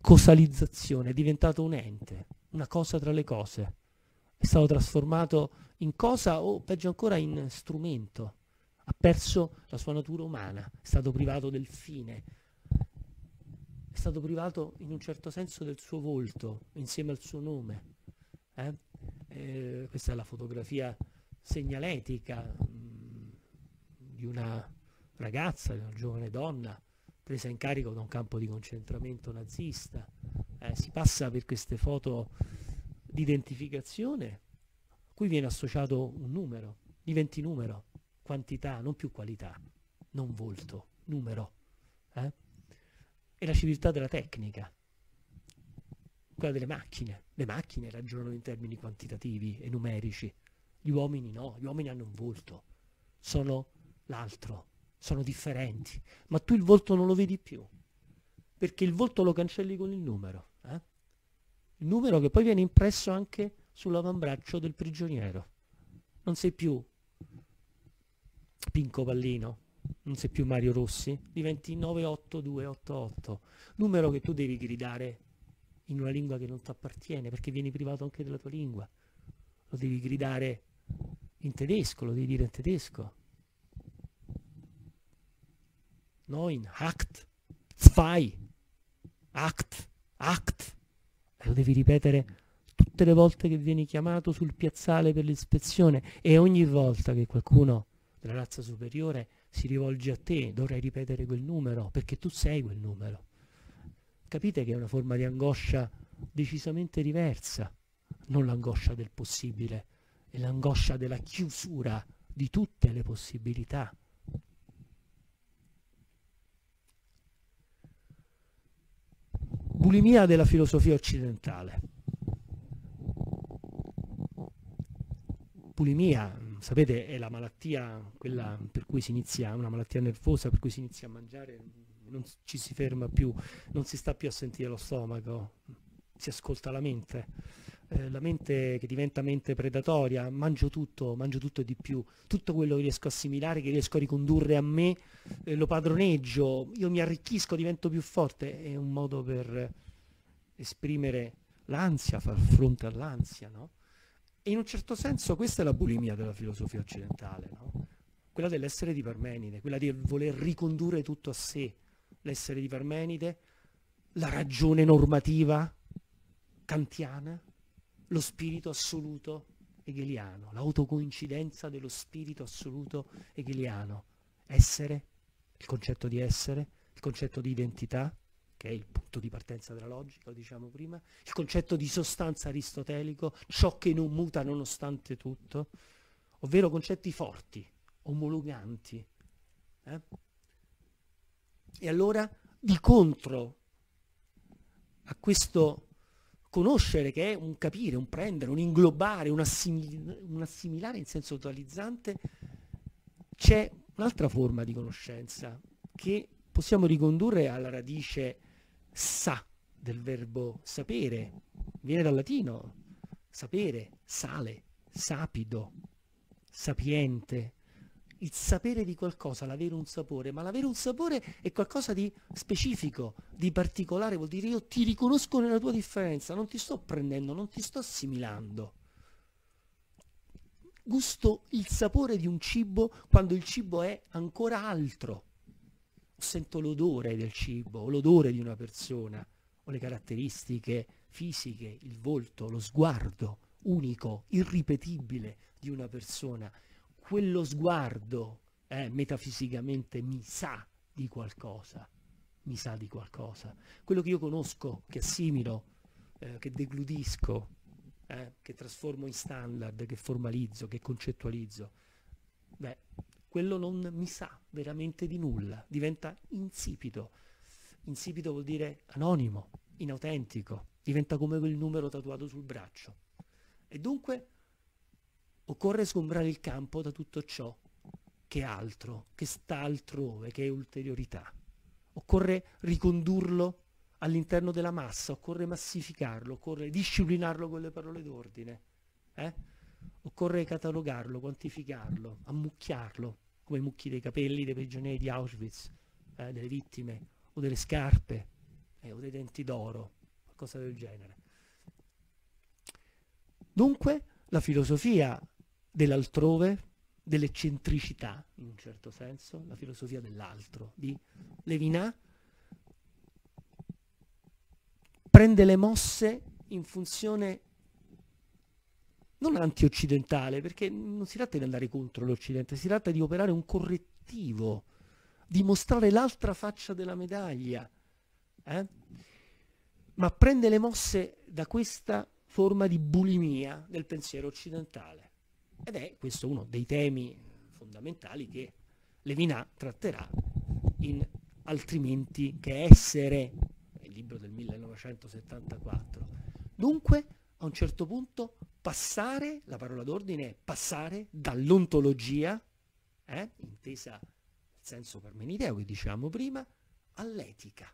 cosalizzazione, è diventato un ente, una cosa tra le cose, è stato trasformato in cosa o peggio ancora in strumento ha perso la sua natura umana, è stato privato del fine, è stato privato in un certo senso del suo volto, insieme al suo nome. Eh? Eh, questa è la fotografia segnaletica mm, di una ragazza, di una giovane donna presa in carico da un campo di concentramento nazista. Eh, si passa per queste foto di identificazione a cui viene associato un numero, diventi numero quantità, non più qualità, non volto, numero. Eh? E la civiltà della tecnica, quella delle macchine. Le macchine ragionano in termini quantitativi e numerici, gli uomini no, gli uomini hanno un volto, sono l'altro, sono differenti, ma tu il volto non lo vedi più, perché il volto lo cancelli con il numero. Eh? Il numero che poi viene impresso anche sull'avambraccio del prigioniero. Non sei più Pinco Pallino, non sei più Mario Rossi, diventi 98288, numero che tu devi gridare in una lingua che non ti appartiene, perché vieni privato anche della tua lingua. Lo devi gridare in tedesco, lo devi dire in tedesco. Neun, acht, zwei, acht, acht. Lo devi ripetere tutte le volte che vieni chiamato sul piazzale per l'ispezione e ogni volta che qualcuno della razza superiore si rivolge a te, dovrai ripetere quel numero, perché tu sei quel numero. Capite che è una forma di angoscia decisamente diversa, non l'angoscia del possibile, è l'angoscia della chiusura di tutte le possibilità. Bulimia della filosofia occidentale. Bulimia sapete, è la malattia, quella per cui si inizia, una malattia nervosa per cui si inizia a mangiare, non ci si ferma più, non si sta più a sentire lo stomaco, si ascolta la mente. Eh, la mente che diventa mente predatoria, mangio tutto, mangio tutto e di più, tutto quello che riesco a assimilare, che riesco a ricondurre a me, eh, lo padroneggio, io mi arricchisco, divento più forte, è un modo per esprimere l'ansia, far fronte all'ansia, no? E in un certo senso questa è la bulimia della filosofia occidentale. No? quella dell'essere di Parmenide, quella di voler ricondurre tutto a sé, l'essere di Parmenide, la ragione normativa kantiana, lo spirito assoluto hegeliano, l'autocoincidenza dello spirito assoluto hegeliano, essere, il concetto di essere, il concetto di identità, che è il punto di partenza della logica, lo diciamo prima, il concetto di sostanza aristotelico, ciò che non muta nonostante tutto, ovvero concetti forti, omologanti. Eh? E allora, di contro a questo conoscere che è un capire, un prendere, un inglobare, un, assimil- un assimilare in senso totalizzante, c'è un'altra forma di conoscenza che possiamo ricondurre alla radice sa del verbo sapere, viene dal latino, sapere, sale, sapido, sapiente, il sapere di qualcosa, l'avere un sapore, ma l'avere un sapore è qualcosa di specifico, di particolare, vuol dire io ti riconosco nella tua differenza, non ti sto prendendo, non ti sto assimilando. Gusto il sapore di un cibo quando il cibo è ancora altro. Sento l'odore del cibo, l'odore di una persona, o le caratteristiche fisiche, il volto, lo sguardo unico, irripetibile di una persona quello sguardo eh, metafisicamente mi sa di qualcosa, mi sa di qualcosa. Quello che io conosco, che assimilo, eh, che degludisco, eh, che trasformo in standard, che formalizzo, che concettualizzo, beh, quello non mi sa veramente di nulla, diventa insipido. Insipido vuol dire anonimo, inautentico, diventa come quel numero tatuato sul braccio. E dunque Occorre sgombrare il campo da tutto ciò che è altro, che sta altrove, che è ulteriorità. Occorre ricondurlo all'interno della massa, occorre massificarlo, occorre disciplinarlo con le parole d'ordine. Eh? Occorre catalogarlo, quantificarlo, ammucchiarlo, come i mucchi dei capelli dei prigionieri di Auschwitz, eh, delle vittime, o delle scarpe, eh, o dei denti d'oro, qualcosa del genere. Dunque, la filosofia dell'altrove, dell'eccentricità, in un certo senso, la filosofia dell'altro, di Levinas, prende le mosse in funzione non anti-occidentale, perché non si tratta di andare contro l'Occidente, si tratta di operare un correttivo, di mostrare l'altra faccia della medaglia, eh? ma prende le mosse da questa forma di bulimia del pensiero occidentale. Ed è questo uno dei temi fondamentali che Levinas tratterà in Altrimenti che essere, il libro del 1974. Dunque, a un certo punto, passare, la parola d'ordine è passare dall'ontologia, eh, intesa nel senso parmenideo che dicevamo prima, all'etica.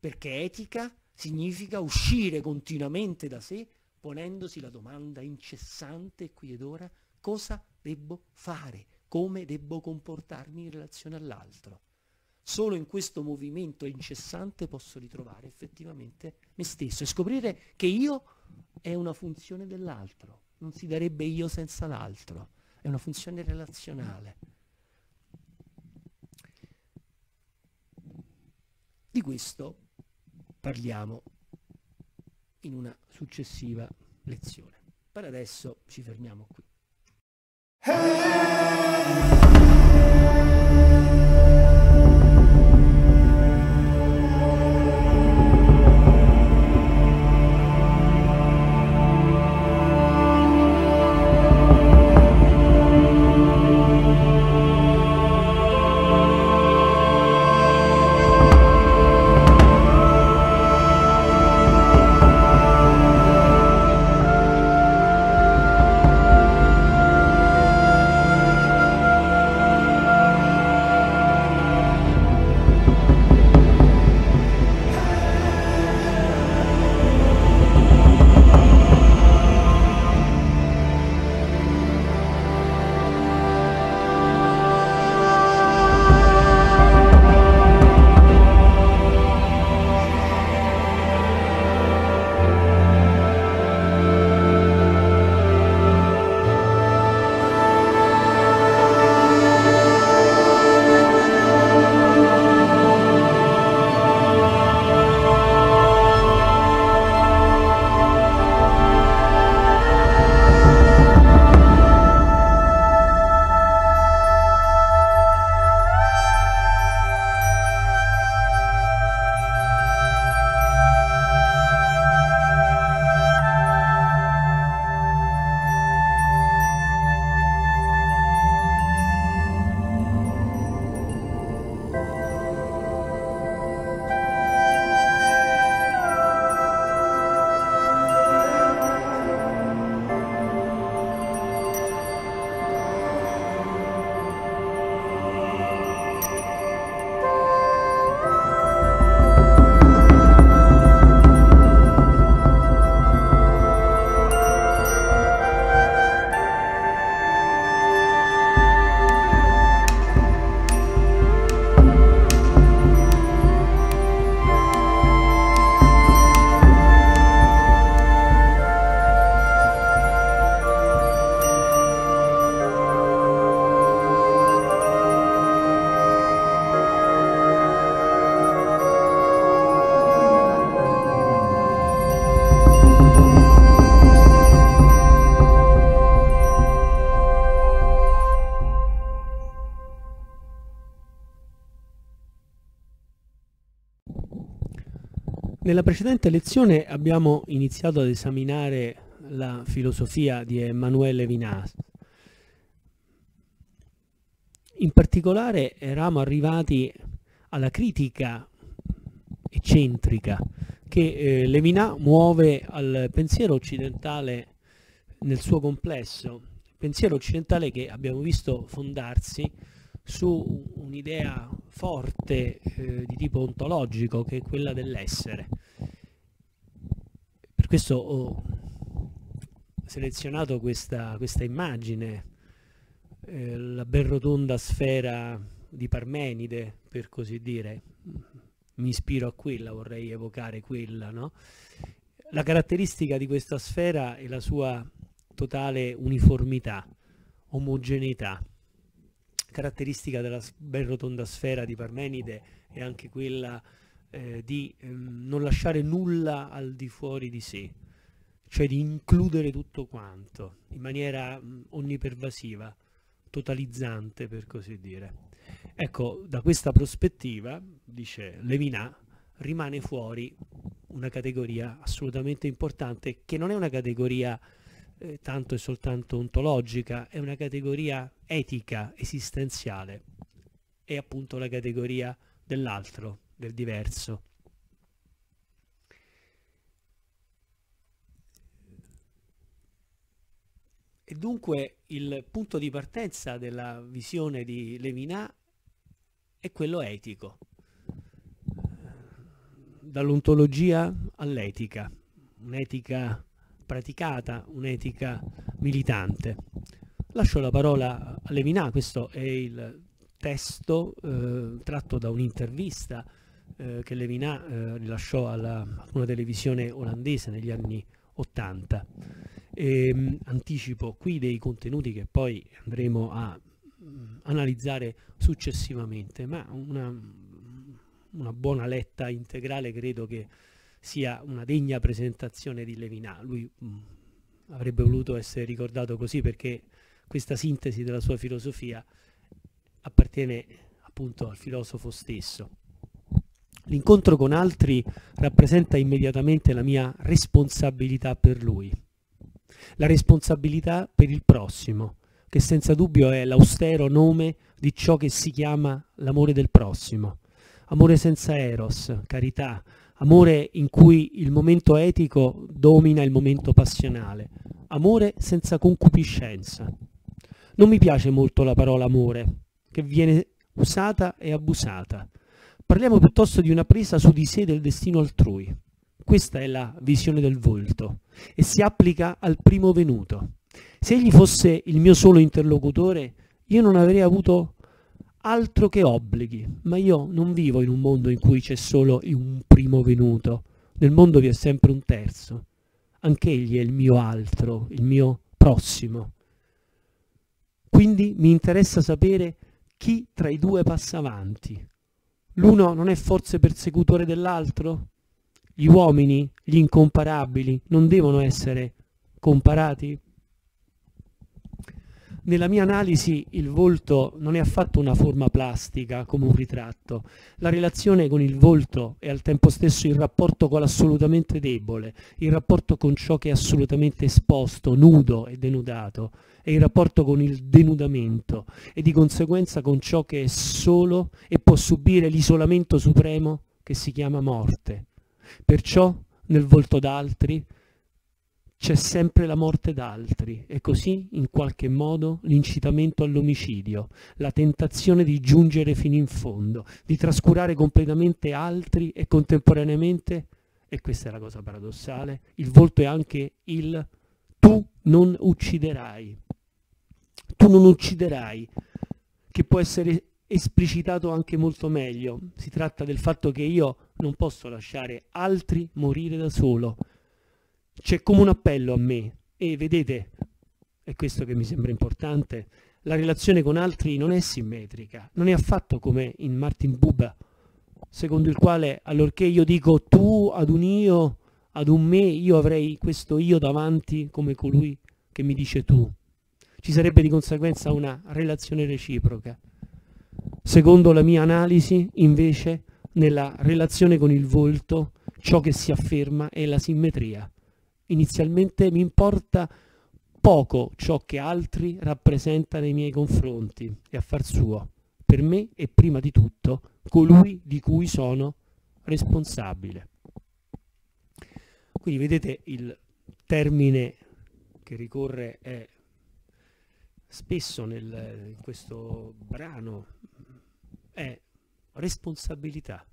Perché etica significa uscire continuamente da sé ponendosi la domanda incessante qui ed ora cosa debbo fare, come debbo comportarmi in relazione all'altro. Solo in questo movimento incessante posso ritrovare effettivamente me stesso e scoprire che io è una funzione dell'altro, non si darebbe io senza l'altro, è una funzione relazionale. Di questo parliamo in una successiva lezione. Per adesso ci fermiamo qui. Hey! Nella precedente lezione abbiamo iniziato ad esaminare la filosofia di Emanuele Levinas. In particolare eravamo arrivati alla critica eccentrica che eh, Levinas muove al pensiero occidentale nel suo complesso, pensiero occidentale che abbiamo visto fondarsi su un'idea forte eh, di tipo ontologico che è quella dell'essere. Per questo ho selezionato questa, questa immagine, eh, la ben rotonda sfera di Parmenide, per così dire. Mi ispiro a quella, vorrei evocare quella, no? La caratteristica di questa sfera è la sua totale uniformità, omogeneità. Caratteristica della ben rotonda sfera di Parmenide è anche quella eh, di ehm, non lasciare nulla al di fuori di sé, cioè di includere tutto quanto in maniera mh, onnipervasiva, totalizzante per così dire. Ecco, da questa prospettiva, dice Levinas, rimane fuori una categoria assolutamente importante che non è una categoria eh, tanto e soltanto ontologica, è una categoria etica, esistenziale, è appunto la categoria dell'altro, del diverso. E dunque il punto di partenza della visione di Levinas è quello etico, dall'ontologia all'etica, un'etica praticata, un'etica militante. Lascio la parola a Levinas, questo è il testo eh, tratto da un'intervista eh, che Levinas eh, rilasciò alla, a una televisione olandese negli anni 80. E, ehm, anticipo qui dei contenuti che poi andremo a mh, mm, analizzare successivamente, ma una, una buona letta integrale credo che sia una degna presentazione di Levinas. Lui mh, mm, avrebbe voluto essere ricordato così perché questa sintesi della sua filosofia appartiene appunto al filosofo stesso. L'incontro con altri rappresenta immediatamente la mia responsabilità per lui, la responsabilità per il prossimo, che senza dubbio è l'austero nome di ciò che si chiama l'amore del prossimo. Amore senza eros, carità, amore in cui il momento etico domina il momento passionale, amore senza concupiscenza. Non mi piace molto la parola amore, che viene usata e abusata. Parliamo piuttosto di una presa su di sé del destino altrui. Questa è la visione del volto e si applica al primo venuto. Se egli fosse il mio solo interlocutore, io non avrei avuto altro che obblighi, ma io non vivo in un mondo in cui c'è solo un primo venuto, nel mondo vi è sempre un terzo, anch'egli è il mio altro, il mio prossimo. Quindi mi interessa sapere chi tra i due passa avanti. L'uno non è forse persecutore dell'altro? Gli uomini, gli incomparabili, non devono essere comparati? Nella mia analisi il volto non è affatto una forma plastica come un ritratto. La relazione con il volto è al tempo stesso il rapporto con l'assolutamente debole, il rapporto con ciò che è assolutamente esposto, nudo e denudato, e il rapporto con il denudamento e di conseguenza con ciò che è solo e può subire l'isolamento supremo che si chiama morte. Perciò nel volto d'altri c'è sempre la morte d'altri e così in qualche modo l'incitamento all'omicidio, la tentazione di giungere fino in fondo, di trascurare completamente altri e contemporaneamente, e questa è la cosa paradossale, il volto è anche il tu non ucciderai. Tu non ucciderai, che può essere esplicitato anche molto meglio. Si tratta del fatto che io non posso lasciare altri morire da solo c'è come un appello a me e vedete, è questo che mi sembra importante, la relazione con altri non è simmetrica, non è affatto come in Martin Buber, secondo il quale allorché io dico tu ad un io, ad un me, io avrei questo io davanti come colui che mi dice tu. Ci sarebbe di conseguenza una relazione reciproca. Secondo la mia analisi, invece, nella relazione con il volto ciò che si afferma è la simmetria. Inizialmente mi importa poco ciò che altri rappresenta nei miei confronti e a far suo. Per me è prima di tutto colui di cui sono responsabile. Quindi vedete il termine che ricorre è spesso nel, in questo brano è responsabilità.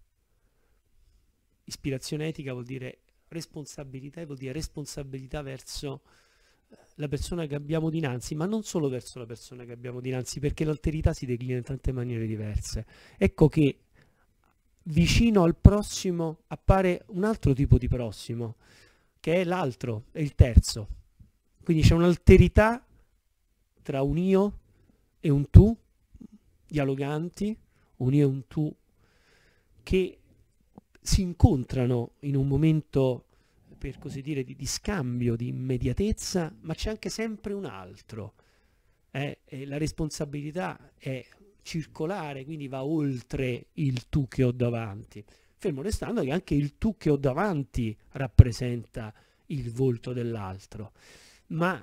Ispirazione etica vuol dire responsabilità e vuol dire responsabilità verso eh, la persona che abbiamo dinanzi, ma non solo verso la persona che abbiamo dinanzi, perché l'alterità si declina in tante maniere diverse. Ecco che vicino al prossimo appare un altro tipo di prossimo, che è l'altro, è il terzo. Quindi c'è un'alterità tra un io e un tu, dialoganti, un io e un tu, che si incontrano in un momento, per così dire, di, di scambio, di immediatezza, ma c'è anche sempre un altro. Eh? la responsabilità è circolare, quindi va oltre il tu che ho davanti. Fermo restando che anche il tu che ho davanti rappresenta il volto dell'altro. Ma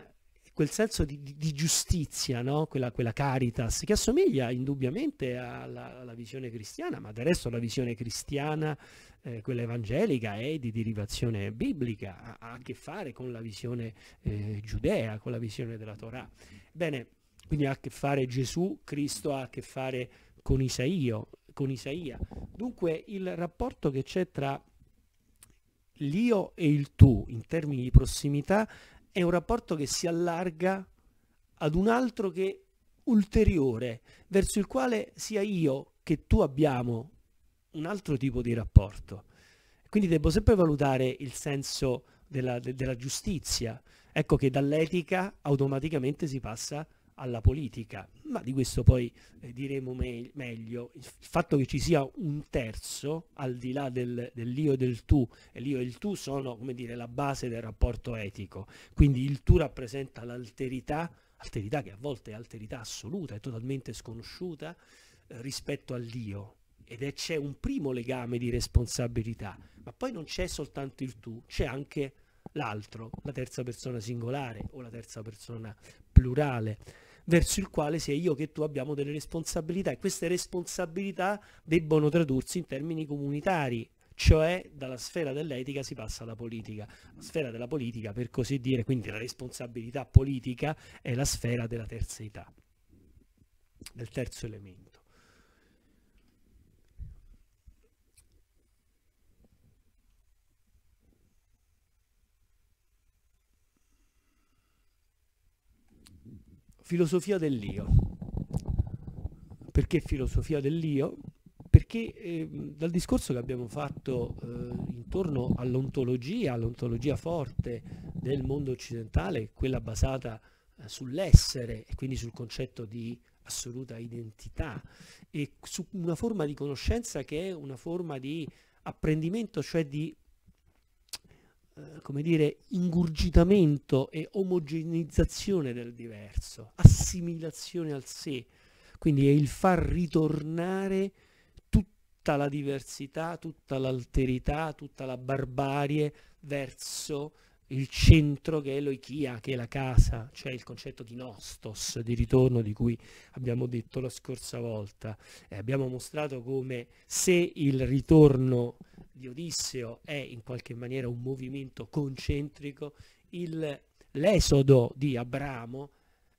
quel senso di, di, di giustizia, no? quella, quella, caritas, che assomiglia indubbiamente alla, alla, visione cristiana, ma del resto la visione cristiana, eh, quella evangelica, è di derivazione biblica, ha, ha a che fare con la visione eh, giudea, con la visione della Torah. Bene, quindi ha a che fare Gesù, Cristo ha a che fare con Isaio, con Isaia. Dunque il rapporto che c'è tra l'io e il tu in termini di prossimità è un rapporto che si allarga ad un altro che ulteriore, verso il quale sia io che tu abbiamo un altro tipo di rapporto. Quindi devo sempre valutare il senso della, de, della giustizia. Ecco che dall'etica automaticamente si passa alla politica, ma di questo poi eh, diremo me- meglio. Il fatto che ci sia un terzo, al di là del, dell'io e del tu, e l'io e il tu sono, come dire, la base del rapporto etico, quindi il tu rappresenta l'alterità, alterità che a volte è alterità assoluta, è totalmente sconosciuta eh, rispetto all'io, ed è, c'è un primo legame di responsabilità, ma poi non c'è soltanto il tu, c'è anche l'altro, la terza persona singolare o la terza persona plurale verso il quale sia io che tu abbiamo delle responsabilità e queste responsabilità debbono tradursi in termini comunitari, cioè dalla sfera dell'etica si passa alla politica. La sfera della politica, per così dire, quindi la responsabilità politica è la sfera della terzietà, del terzo elemento. Filosofia dell'io. Perché filosofia dell'io? Perché eh, dal discorso che abbiamo fatto eh, intorno all'ontologia, all'ontologia forte del mondo occidentale, quella basata eh, sull'essere e quindi sul concetto di assoluta identità e su una forma di conoscenza che è una forma di apprendimento, cioè di eh, come dire, ingurgitamento e omogeneizzazione del diverso, assimilazione al sé, quindi è il far ritornare tutta la diversità, tutta l'alterità, tutta la barbarie verso il centro che è l'oikia, che è la casa, cioè il concetto di nostos, di ritorno di cui abbiamo detto la scorsa volta. E abbiamo mostrato come se il ritorno di Odisseo è in qualche maniera un movimento concentrico, l'esodo di Abramo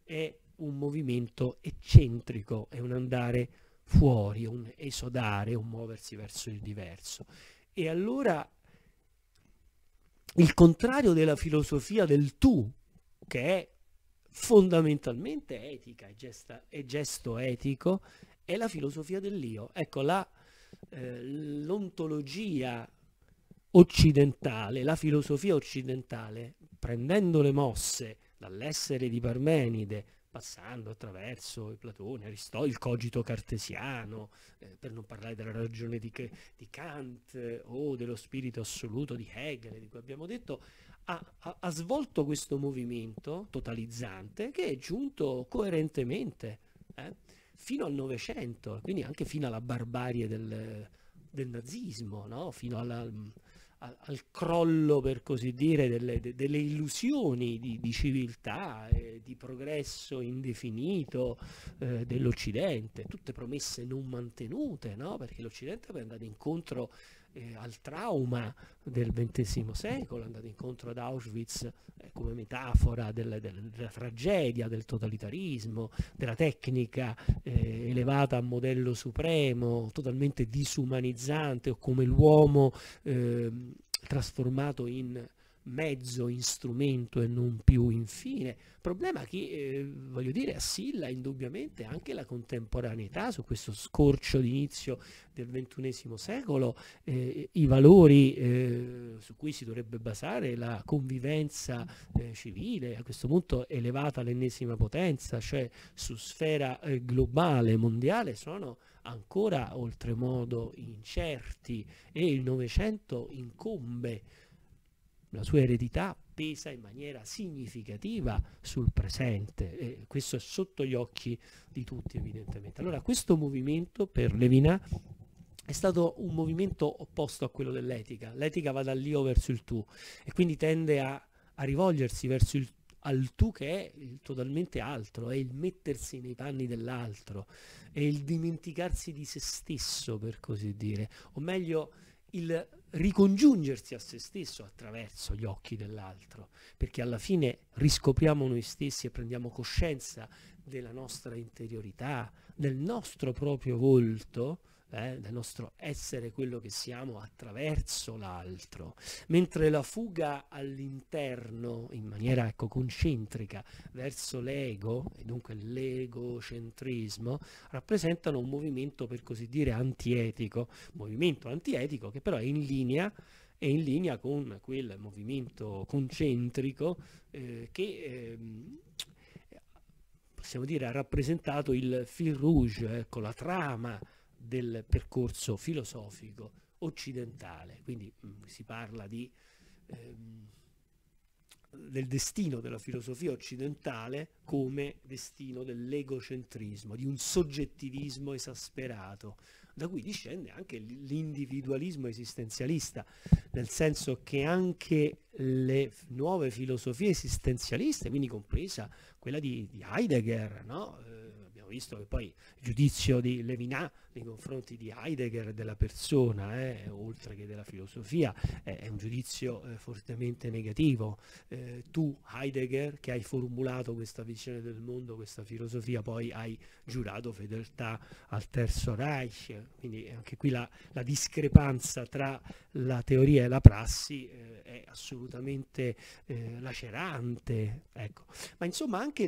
è un movimento eccentrico, è un andare fuori, un esodare, un muoversi verso il diverso. E allora il contrario della filosofia del tu, che è fondamentalmente etica e, gesta, e gesto etico, è la filosofia dell'io. Ecco, la, eh, l'ontologia occidentale, la filosofia occidentale, prendendo le mosse dall'essere di Parmenide, passando attraverso Platone, Aristotele, il cogito cartesiano, eh, per non parlare della ragione di, di Kant o dello spirito assoluto di Hegel, di cui abbiamo detto, ha, ha, ha, svolto questo movimento totalizzante che è giunto coerentemente eh, fino al Novecento, quindi anche fino alla barbarie del, del nazismo, no? fino alla, al crollo, per così dire, delle, de, delle illusioni di, di civiltà, eh, di progresso indefinito eh, dell'Occidente, tutte promesse non mantenute, no? perché l'Occidente è andato incontro eh, al trauma del XX secolo, andato incontro ad Auschwitz eh, come metafora del, del, della tragedia, del totalitarismo, della tecnica eh, elevata a modello supremo, totalmente disumanizzante, o come l'uomo ehm, trasformato in mezzo, in strumento e non più infine. Problema che, eh, voglio dire, assilla indubbiamente anche la contemporaneità su questo scorcio d'inizio del XXI secolo, eh, i valori eh, su cui si dovrebbe basare la convivenza eh, civile, a questo punto elevata all'ennesima potenza, cioè su sfera eh, globale, mondiale, sono ancora oltremodo incerti e il Novecento incombe la sua eredità pesa in maniera significativa sul presente e questo è sotto gli occhi di tutti evidentemente. Allora questo movimento per Levinas è stato un movimento opposto a quello dell'etica. L'etica va dall'io verso il tu e quindi tende a, a rivolgersi verso il al tu che è totalmente altro, è il mettersi nei panni dell'altro, è il dimenticarsi di se stesso, per così dire, o meglio il ricongiungersi a se stesso attraverso gli occhi dell'altro, perché alla fine riscopriamo noi stessi e prendiamo coscienza della nostra interiorità, del nostro proprio volto, eh, del nostro essere quello che siamo attraverso l'altro, mentre la fuga all'interno in maniera ecco, concentrica verso l'ego, e dunque l'egocentrismo, rappresentano un movimento per così dire antietico, movimento antietico che però è in linea è in linea con quel movimento concentrico eh, che eh, possiamo dire ha rappresentato il fil rouge, ecco, la trama del percorso filosofico occidentale, quindi mh, mm, si parla di, ehm, del destino della filosofia occidentale come destino dell'egocentrismo, di un soggettivismo esasperato, da cui discende anche l'individualismo esistenzialista, nel senso che anche le nuove filosofie esistenzialiste, quindi compresa quella di, di Heidegger, no? eh, abbiamo visto che poi il giudizio di Levinas nei confronti di Heidegger della persona, eh, oltre che della filosofia, eh, è un giudizio eh, fortemente negativo. Eh, tu, Heidegger, che hai formulato questa visione del mondo, questa filosofia, poi hai giurato fedeltà al Terzo Reich, quindi anche qui la, la discrepanza tra la teoria e la prassi eh, è assolutamente eh, lacerante. Ecco. Ma insomma anche,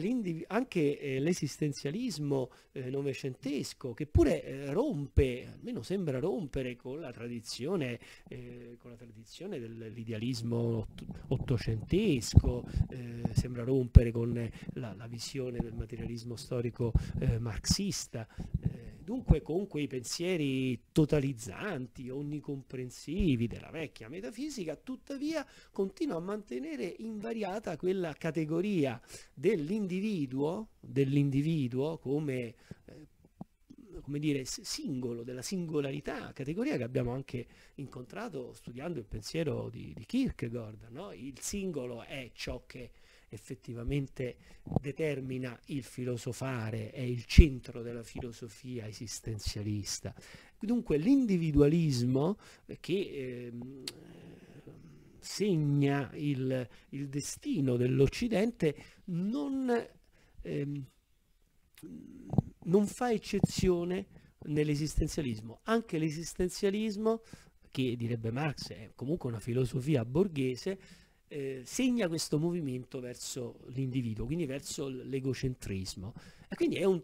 l'esistenzialismo novecentesco, che pure rompe, almeno sembra rompere con la tradizione, eh, con la tradizione dell'idealismo ottocentesco, eh, sembra rompere con la, la, visione del materialismo storico eh, marxista. Eh, dunque con quei pensieri totalizzanti, onnicomprensivi della vecchia metafisica, tuttavia continua a mantenere invariata quella categoria dell'individuo, dell'individuo come eh, come dire, singolo, della singolarità, categoria che abbiamo anche incontrato studiando il pensiero di, di Kierkegaard. No? Il singolo è ciò che effettivamente determina il filosofare, è il centro della filosofia esistenzialista. Dunque l'individualismo che eh, segna il, il, destino dell'Occidente non... Eh, non fa eccezione nell'esistenzialismo. Anche l'esistenzialismo, che direbbe Marx è comunque una filosofia borghese, eh, segna questo movimento verso l'individuo, quindi verso l'egocentrismo. E quindi è un,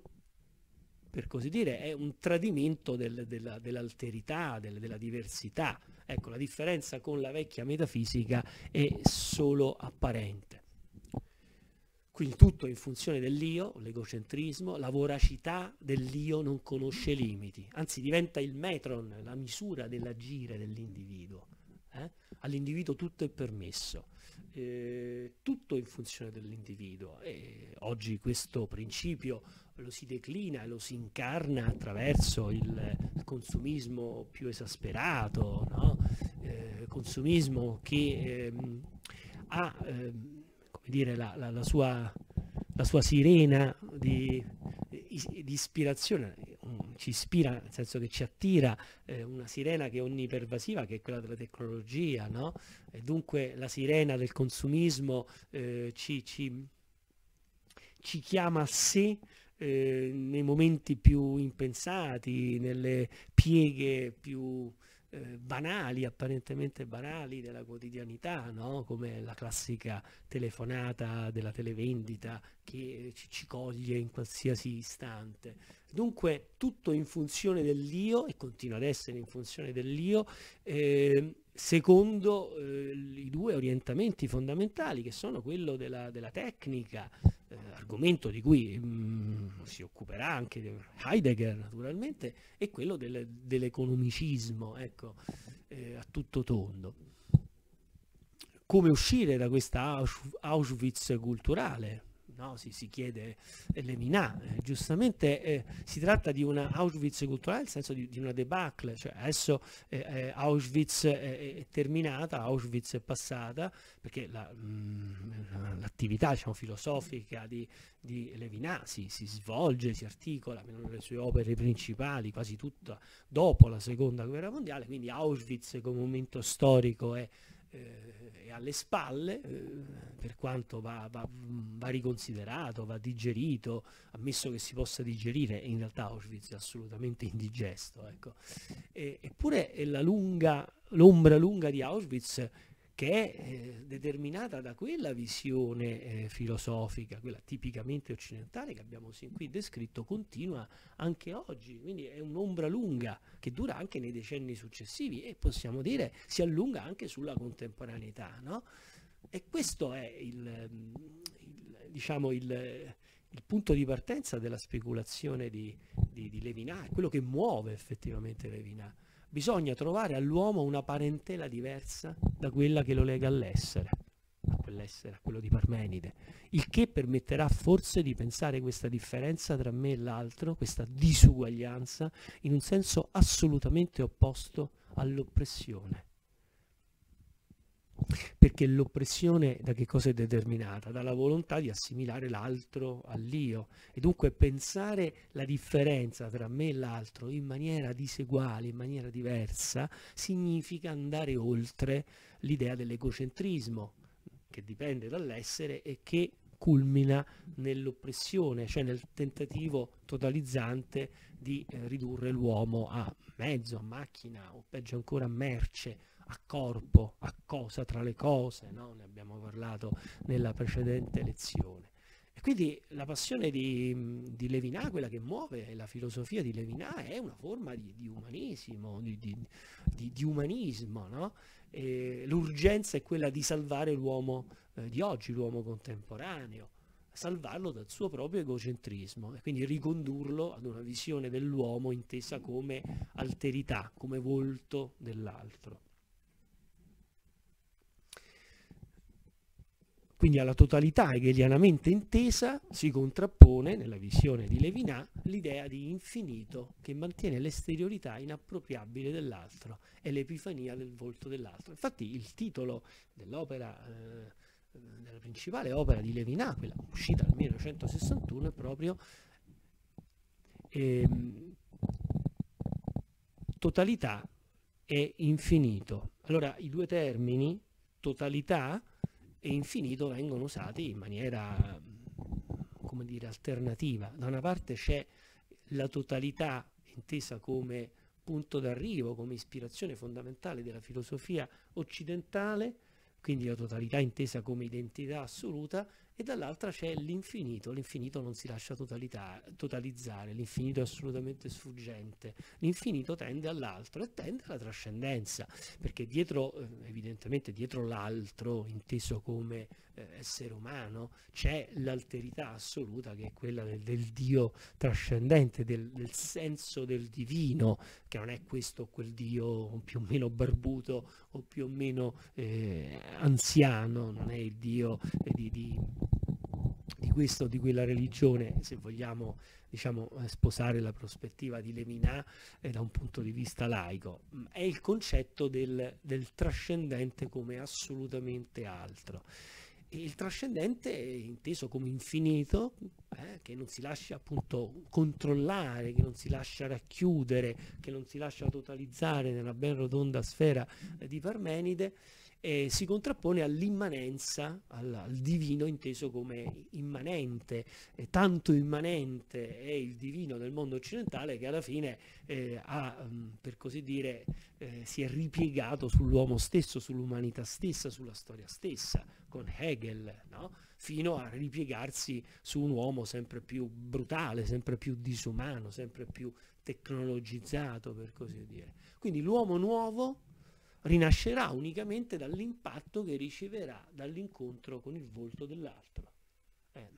per così dire, è un tradimento del, della, dell'alterità, del, della diversità. Ecco, la differenza con la vecchia metafisica è solo apparente. Quindi tutto in funzione dell'io, l'egocentrismo, la voracità dell'io non conosce limiti, anzi diventa il metron, la misura dell'agire dell'individuo. Eh? All'individuo tutto è permesso, eh, tutto in funzione dell'individuo. E oggi questo principio lo si declina e lo si incarna attraverso il, consumismo più esasperato, no? eh, consumismo che ehm, ha ehm, come dire, la, la, la, sua, la, sua, sirena di, di ispirazione, ci ispira nel senso che ci attira eh, una sirena che è onnipervasiva, che è quella della tecnologia, no? E dunque la sirena del consumismo eh, ci, ci, ci chiama a sé eh, nei momenti più impensati, nelle pieghe più eh, banali, apparentemente banali della quotidianità, no? come la classica telefonata della televendita che ci, ci coglie in qualsiasi istante. Dunque tutto in funzione dell'io e continua ad essere in funzione dell'io. Eh, secondo eh, i due orientamenti fondamentali che sono quello della, della tecnica, eh, argomento di cui mh, mm, si occuperà anche Heidegger naturalmente, e quello del, dell'economicismo, ecco, eh, a tutto tondo. Come uscire da questa Auschwitz culturale? No? si, si, chiede Leminà. Eh, giustamente eh, si tratta di una Auschwitz culturale, nel senso di, di una debacle, cioè adesso eh, eh Auschwitz è, è, terminata, Auschwitz è passata, perché mh, l'attività diciamo, filosofica di, di Levinas si, si, svolge, si articola nelle sue opere principali, quasi tutta dopo la seconda guerra mondiale, quindi Auschwitz come momento storico è eh, è alle spalle, eh, per quanto va, va, va, riconsiderato, va digerito, ammesso che si possa digerire, in realtà Auschwitz è assolutamente indigesto. Ecco. E, eppure la lunga, l'ombra lunga di Auschwitz che è eh, determinata da quella visione eh, filosofica, quella tipicamente occidentale che abbiamo sin qui descritto, continua anche oggi, quindi è un'ombra lunga che dura anche nei decenni successivi e possiamo dire si allunga anche sulla contemporaneità. No? E questo è il, il, diciamo il, il, punto di partenza della speculazione di, di, di Levinas, quello che muove effettivamente Levinas bisogna trovare all'uomo una parentela diversa da quella che lo lega all'essere, a quell'essere, a quello di Parmenide, il che permetterà forse di pensare questa differenza tra me e l'altro, questa disuguaglianza, in un senso assolutamente opposto all'oppressione. Perché l'oppressione da che cosa è determinata? Dalla volontà di assimilare l'altro all'io e dunque pensare la differenza tra me e l'altro in maniera diseguale, in maniera diversa, significa andare oltre l'idea dell'egocentrismo, che dipende dall'essere e che culmina nell'oppressione, cioè nel tentativo totalizzante di eh, ridurre l'uomo a mezzo, a macchina o peggio ancora a merce, a corpo, a cosa tra le cose, no? ne abbiamo parlato nella precedente lezione. E quindi la passione di, di Levinas, quella che muove la filosofia di Levinas, è una forma di, di umanesimo, di, di umanismo. No? l'urgenza è quella di salvare l'uomo eh, di oggi, l'uomo contemporaneo, salvarlo dal suo proprio egocentrismo e quindi ricondurlo ad una visione dell'uomo intesa come alterità, come volto dell'altro. Quindi alla totalità hegelianamente intesa si contrappone, nella visione di Levinas, l'idea di infinito che mantiene l'esteriorità inappropriabile dell'altro e l'epifania del volto dell'altro. Infatti il titolo dell'opera, eh, della principale opera di Levinas, quella uscita nel 1961, è proprio eh, totalità e infinito. Allora i due termini, totalità, e infinito vengono usati in maniera, come dire, alternativa. Da una parte c'è la totalità intesa come punto d'arrivo, come ispirazione fondamentale della filosofia occidentale, quindi la totalità intesa come identità assoluta, e dall'altra c'è l'infinito, l'infinito non si lascia totalizzare, l'infinito è assolutamente sfuggente, l'infinito tende all'altro e tende alla trascendenza, perché dietro, eh, evidentemente dietro l'altro, inteso come eh, essere umano, c'è l'alterità assoluta che è quella del, del Dio trascendente, del, del, senso del divino, che non è questo quel Dio più o meno barbuto o più o meno eh, anziano, non è il Dio di, di di questa o di quella religione, se vogliamo diciamo, eh, sposare la prospettiva di Levinas eh, da un punto di vista laico, mm, è il concetto del, del trascendente come assolutamente altro. Il trascendente è inteso come infinito, eh, che non si lascia appunto controllare, che non si lascia racchiudere, che non si lascia totalizzare nella ben rotonda sfera di Parmenide, eh, si contrappone all'immanenza, al, al, divino inteso come immanente, eh, tanto immanente è il divino del mondo occidentale che alla fine eh, ha, mm, per così dire, eh, si è ripiegato sull'uomo stesso, sull'umanità stessa, sulla storia stessa, con Hegel, no? fino a ripiegarsi su un uomo sempre più brutale, sempre più disumano, sempre più tecnologizzato, per così dire. Quindi l'uomo nuovo rinascerà unicamente dall'impatto che riceverà dall'incontro con il volto dell'altro. Eh.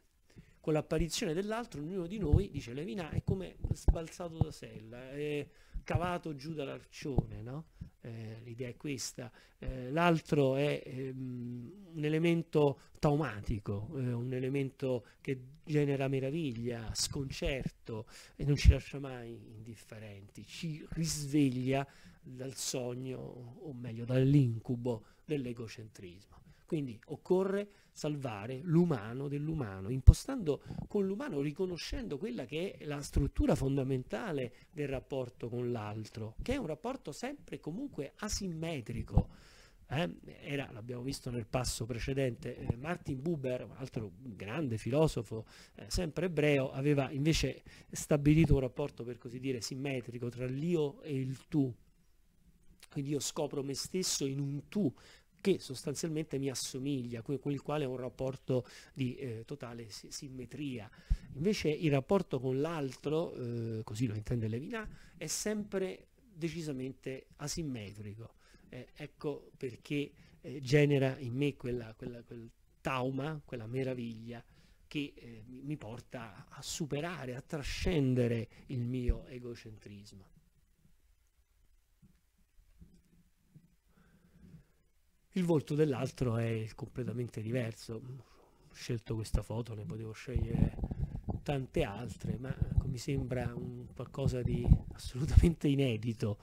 Con l'apparizione dell'altro, ognuno di noi, dice Levinà, è come sbalzato da sella, è cavato giù dall'arcione, no? eh, l'idea è questa. Eh, l'altro è ehm, un elemento taumatico, eh, un elemento che genera meraviglia, sconcerto e non ci lascia mai indifferenti, ci risveglia dal sogno, o meglio dall'incubo dell'egocentrismo. Quindi occorre salvare l'umano dell'umano, impostando con l'umano, riconoscendo quella che è la struttura fondamentale del rapporto con l'altro, che è un rapporto sempre comunque asimmetrico. Eh, era, l'abbiamo visto nel passo precedente, eh, Martin Buber, un altro grande filosofo, eh, sempre ebreo, aveva invece stabilito un rapporto per così dire simmetrico tra l'io e il tu, quindi io scopro me stesso in un tu che sostanzialmente mi assomiglia, con il quale ho un rapporto di eh, totale simmetria. Invece il rapporto con l'altro, eh, così lo intende Levinas, è sempre decisamente asimmetrico. Eh, ecco perché eh, genera in me quella, quella, quel tauma, quella meraviglia che eh, mi porta a superare, a trascendere il mio egocentrismo. Il volto dell'altro è completamente diverso. Ho scelto questa foto, ne potevo scegliere tante altre, ma mi sembra un qualcosa di assolutamente inedito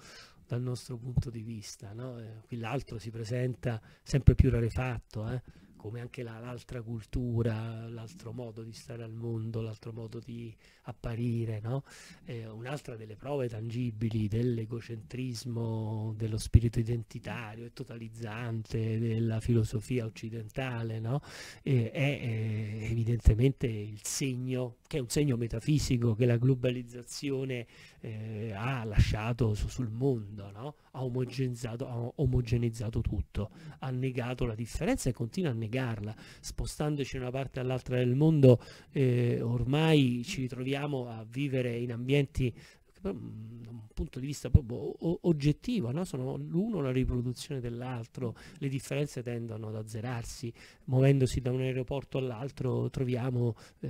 dal nostro punto di vista. No? Eh, qui l'altro si presenta sempre più rarefatto. Eh? Come anche la, l'altra cultura, l'altro modo di stare al mondo, l'altro modo di apparire, no? eh, un'altra delle prove tangibili dell'egocentrismo, dello spirito identitario e totalizzante della filosofia occidentale, no? eh, è eh, evidentemente il segno, che è un segno metafisico che la globalizzazione eh, ha lasciato su, sul mondo, no? ha, omogenizzato, ha omogenizzato tutto, ha negato la differenza e continua a negarla, spostandoci da una parte all'altra del mondo, eh, ormai ci ritroviamo a vivere in ambienti da un punto di vista proprio oggettivo, no? sono l'uno la riproduzione dell'altro, le differenze tendono ad azzerarsi, muovendosi da un aeroporto all'altro troviamo eh,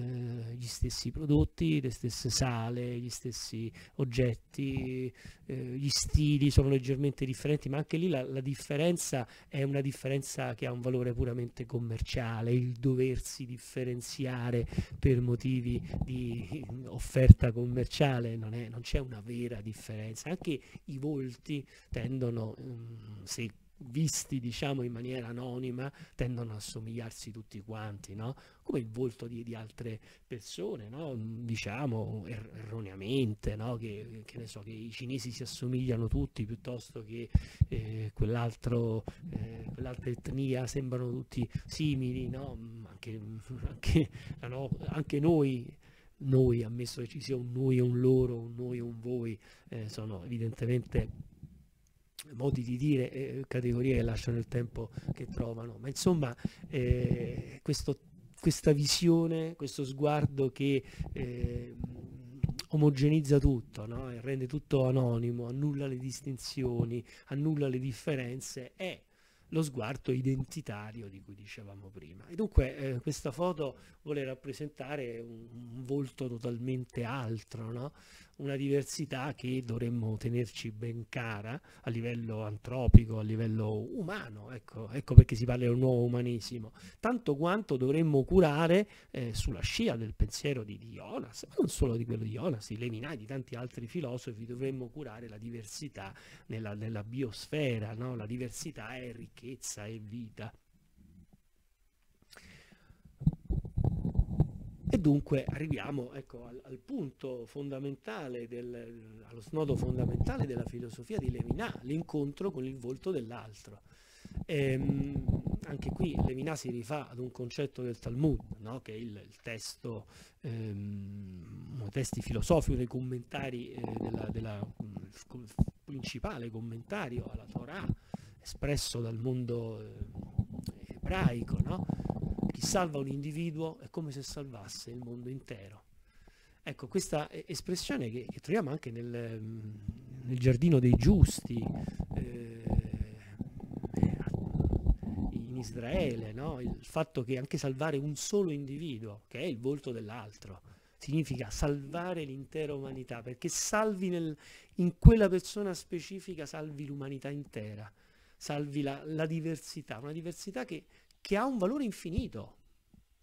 gli stessi prodotti, le stesse sale, gli stessi oggetti, eh, gli stili sono leggermente differenti, ma anche lì la, la differenza è una differenza che ha un valore puramente commerciale, il doversi differenziare per motivi di [LAUGHS] offerta commerciale, non, è, non c'è una vera differenza. Anche i volti tendono, um, se visti diciamo in maniera anonima tendono a assomigliarsi tutti quanti no? come il volto di, di altre persone no? diciamo er- erroneamente no? che, che, so, che, i cinesi si assomigliano tutti piuttosto che eh, eh, quell'altra etnia sembrano tutti simili anche, [LAUGHS] anche, anche noi noi, ammesso che ci sia un noi e un loro, un noi e un voi, eh, sono evidentemente modi di dire eh, categorie che lasciano il tempo che trovano, ma insomma eh, questo, questa visione, questo sguardo che eh, omogenizza tutto no? rende tutto anonimo, annulla le distinzioni, annulla le differenze, è lo sguardo identitario di cui dicevamo prima. E dunque eh, questa foto vuole rappresentare un, un volto totalmente altro, no? Una diversità che dovremmo tenerci ben cara a livello antropico, a livello umano, ecco, ecco perché si parla di un nuovo umanesimo, tanto quanto dovremmo curare eh, sulla scia del pensiero di, Jonas, ma non solo di quello di Jonas, di Leminai, di tanti altri filosofi, dovremmo curare la diversità nella, nella biosfera, no? la diversità è ricchezza, è vita. E dunque arriviamo ecco, al, al, punto fondamentale, del, allo snodo fondamentale della filosofia di Levinas, l'incontro con il volto dell'altro. Ehm, anche qui Levinas si rifà ad un concetto del Talmud, no? che è il, il testo, ehm, testi filosofici, dei commentari eh, della, della il principale commentario alla Torah espresso dal mondo eh, ebraico, no? Chi salva un individuo è come se salvasse il mondo intero. Ecco, questa espressione che, che troviamo anche nel, nel, giardino dei giusti eh, in Israele, no? il fatto che anche salvare un solo individuo, che è il volto dell'altro, significa salvare l'intera umanità, perché salvi nel, in quella persona specifica, salvi l'umanità intera, salvi la, la diversità, una diversità che che ha un valore infinito,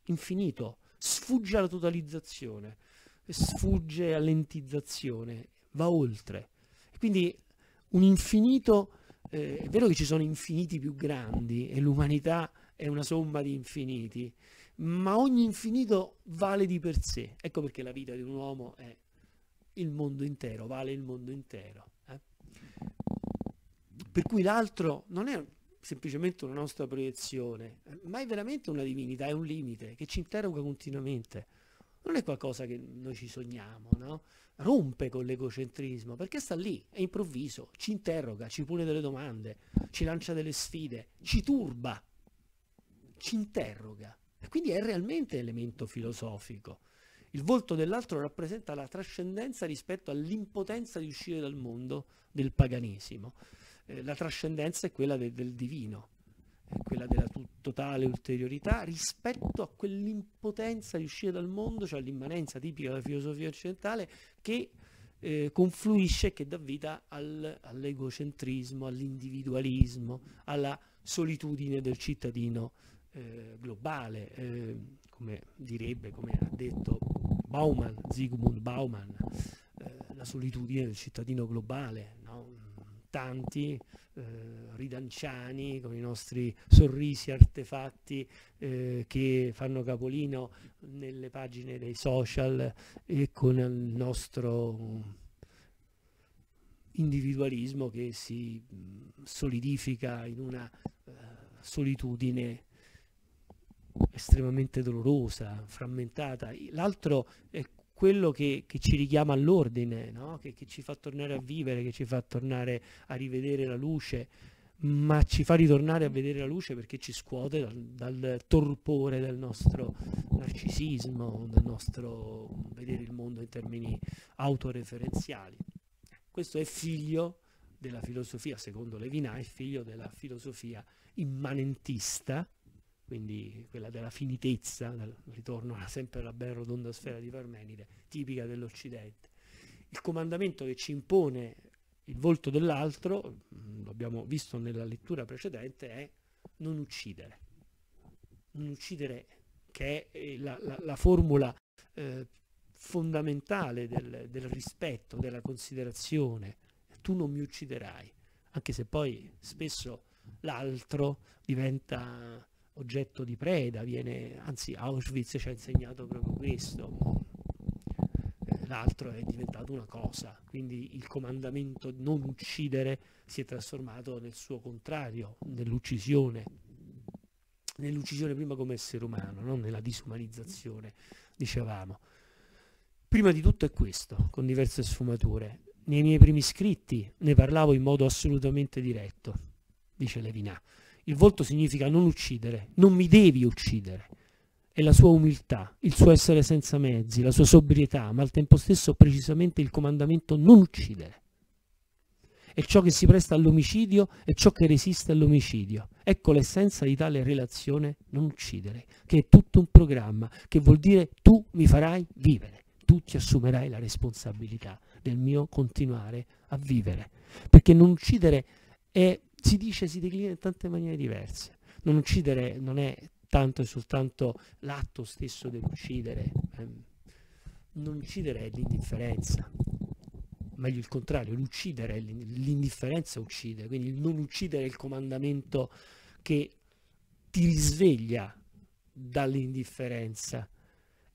infinito, sfugge alla totalizzazione, sfugge all'entizzazione, va oltre. Quindi un infinito, eh, è vero che ci sono infiniti più grandi e l'umanità è una somma di infiniti, ma ogni infinito vale di per sé. Ecco perché la vita di un uomo è il mondo intero, vale il mondo intero. Eh? Per cui l'altro non è semplicemente una nostra proiezione, ma è veramente una divinità, è un limite che ci interroga continuamente. Non è qualcosa che noi ci sogniamo, no? Rompe con l'egocentrismo, perché sta lì, è improvviso, ci interroga, ci pone delle domande, ci lancia delle sfide, ci turba, ci interroga. E quindi è realmente elemento filosofico. Il volto dell'altro rappresenta la trascendenza rispetto all'impotenza di uscire dal mondo del paganesimo. Eh, la trascendenza è quella de, del divino, è quella della totale ulteriorità rispetto a quell'impotenza di uscire dal mondo, cioè l'immanenza tipica della filosofia occidentale che eh, confluisce che dà vita al, all'egocentrismo, all'individualismo, alla solitudine del cittadino eh, globale, eh, come direbbe, come ha detto Bauman, Zygmunt Bauman, eh, la solitudine del cittadino globale. No? tanti, eh, ridanciani, con i nostri sorrisi artefatti eh, che fanno capolino nelle pagine dei social e con il nostro individualismo che si solidifica in una uh, solitudine estremamente dolorosa, frammentata. L'altro è quello che, che, ci richiama all'ordine, no? che, che, ci fa tornare a vivere, che ci fa tornare a rivedere la luce, ma ci fa ritornare a vedere la luce perché ci scuote dal, dal torpore del nostro narcisismo, del nostro vedere il mondo in termini autoreferenziali. Questo è figlio della filosofia, secondo Levinas, è figlio della filosofia immanentista, quindi quella della finitezza, del ritorno [LAUGHS] sempre alla ben rotonda sfera di Parmenide, tipica dell'Occidente. Il comandamento che ci impone il volto dell'altro, mm, lo abbiamo visto nella lettura precedente, è non uccidere. Non uccidere che è eh, la, la, la formula eh, fondamentale del, del rispetto, della considerazione. Tu non mi ucciderai, anche se poi spesso l'altro diventa oggetto di preda, viene, anzi Auschwitz ci ha insegnato proprio questo, eh, l'altro è diventato una cosa, quindi il comandamento non uccidere si è trasformato nel suo contrario, nell'uccisione, nell'uccisione prima come essere umano, non nella disumanizzazione, dicevamo. Prima di tutto è questo, con diverse sfumature. Nei miei primi scritti ne parlavo in modo assolutamente diretto, dice Levinas il volto significa non uccidere, non mi devi uccidere. È la sua umiltà, il suo essere senza mezzi, la sua sobrietà, ma al tempo stesso precisamente il comandamento non uccidere. È ciò che si presta all'omicidio e ciò che resiste all'omicidio. Ecco l'essenza di tale relazione non uccidere, che è tutto un programma, che vuol dire tu mi farai vivere, tu ti assumerai la responsabilità del mio continuare a vivere. Perché non uccidere è, si dice, si declina in tante maniere diverse. Non uccidere non è tanto e soltanto l'atto stesso dell'uccidere. Ehm, non uccidere è l'indifferenza, meglio il contrario, l'uccidere, l'indifferenza uccide, quindi non uccidere è il comandamento che ti risveglia dall'indifferenza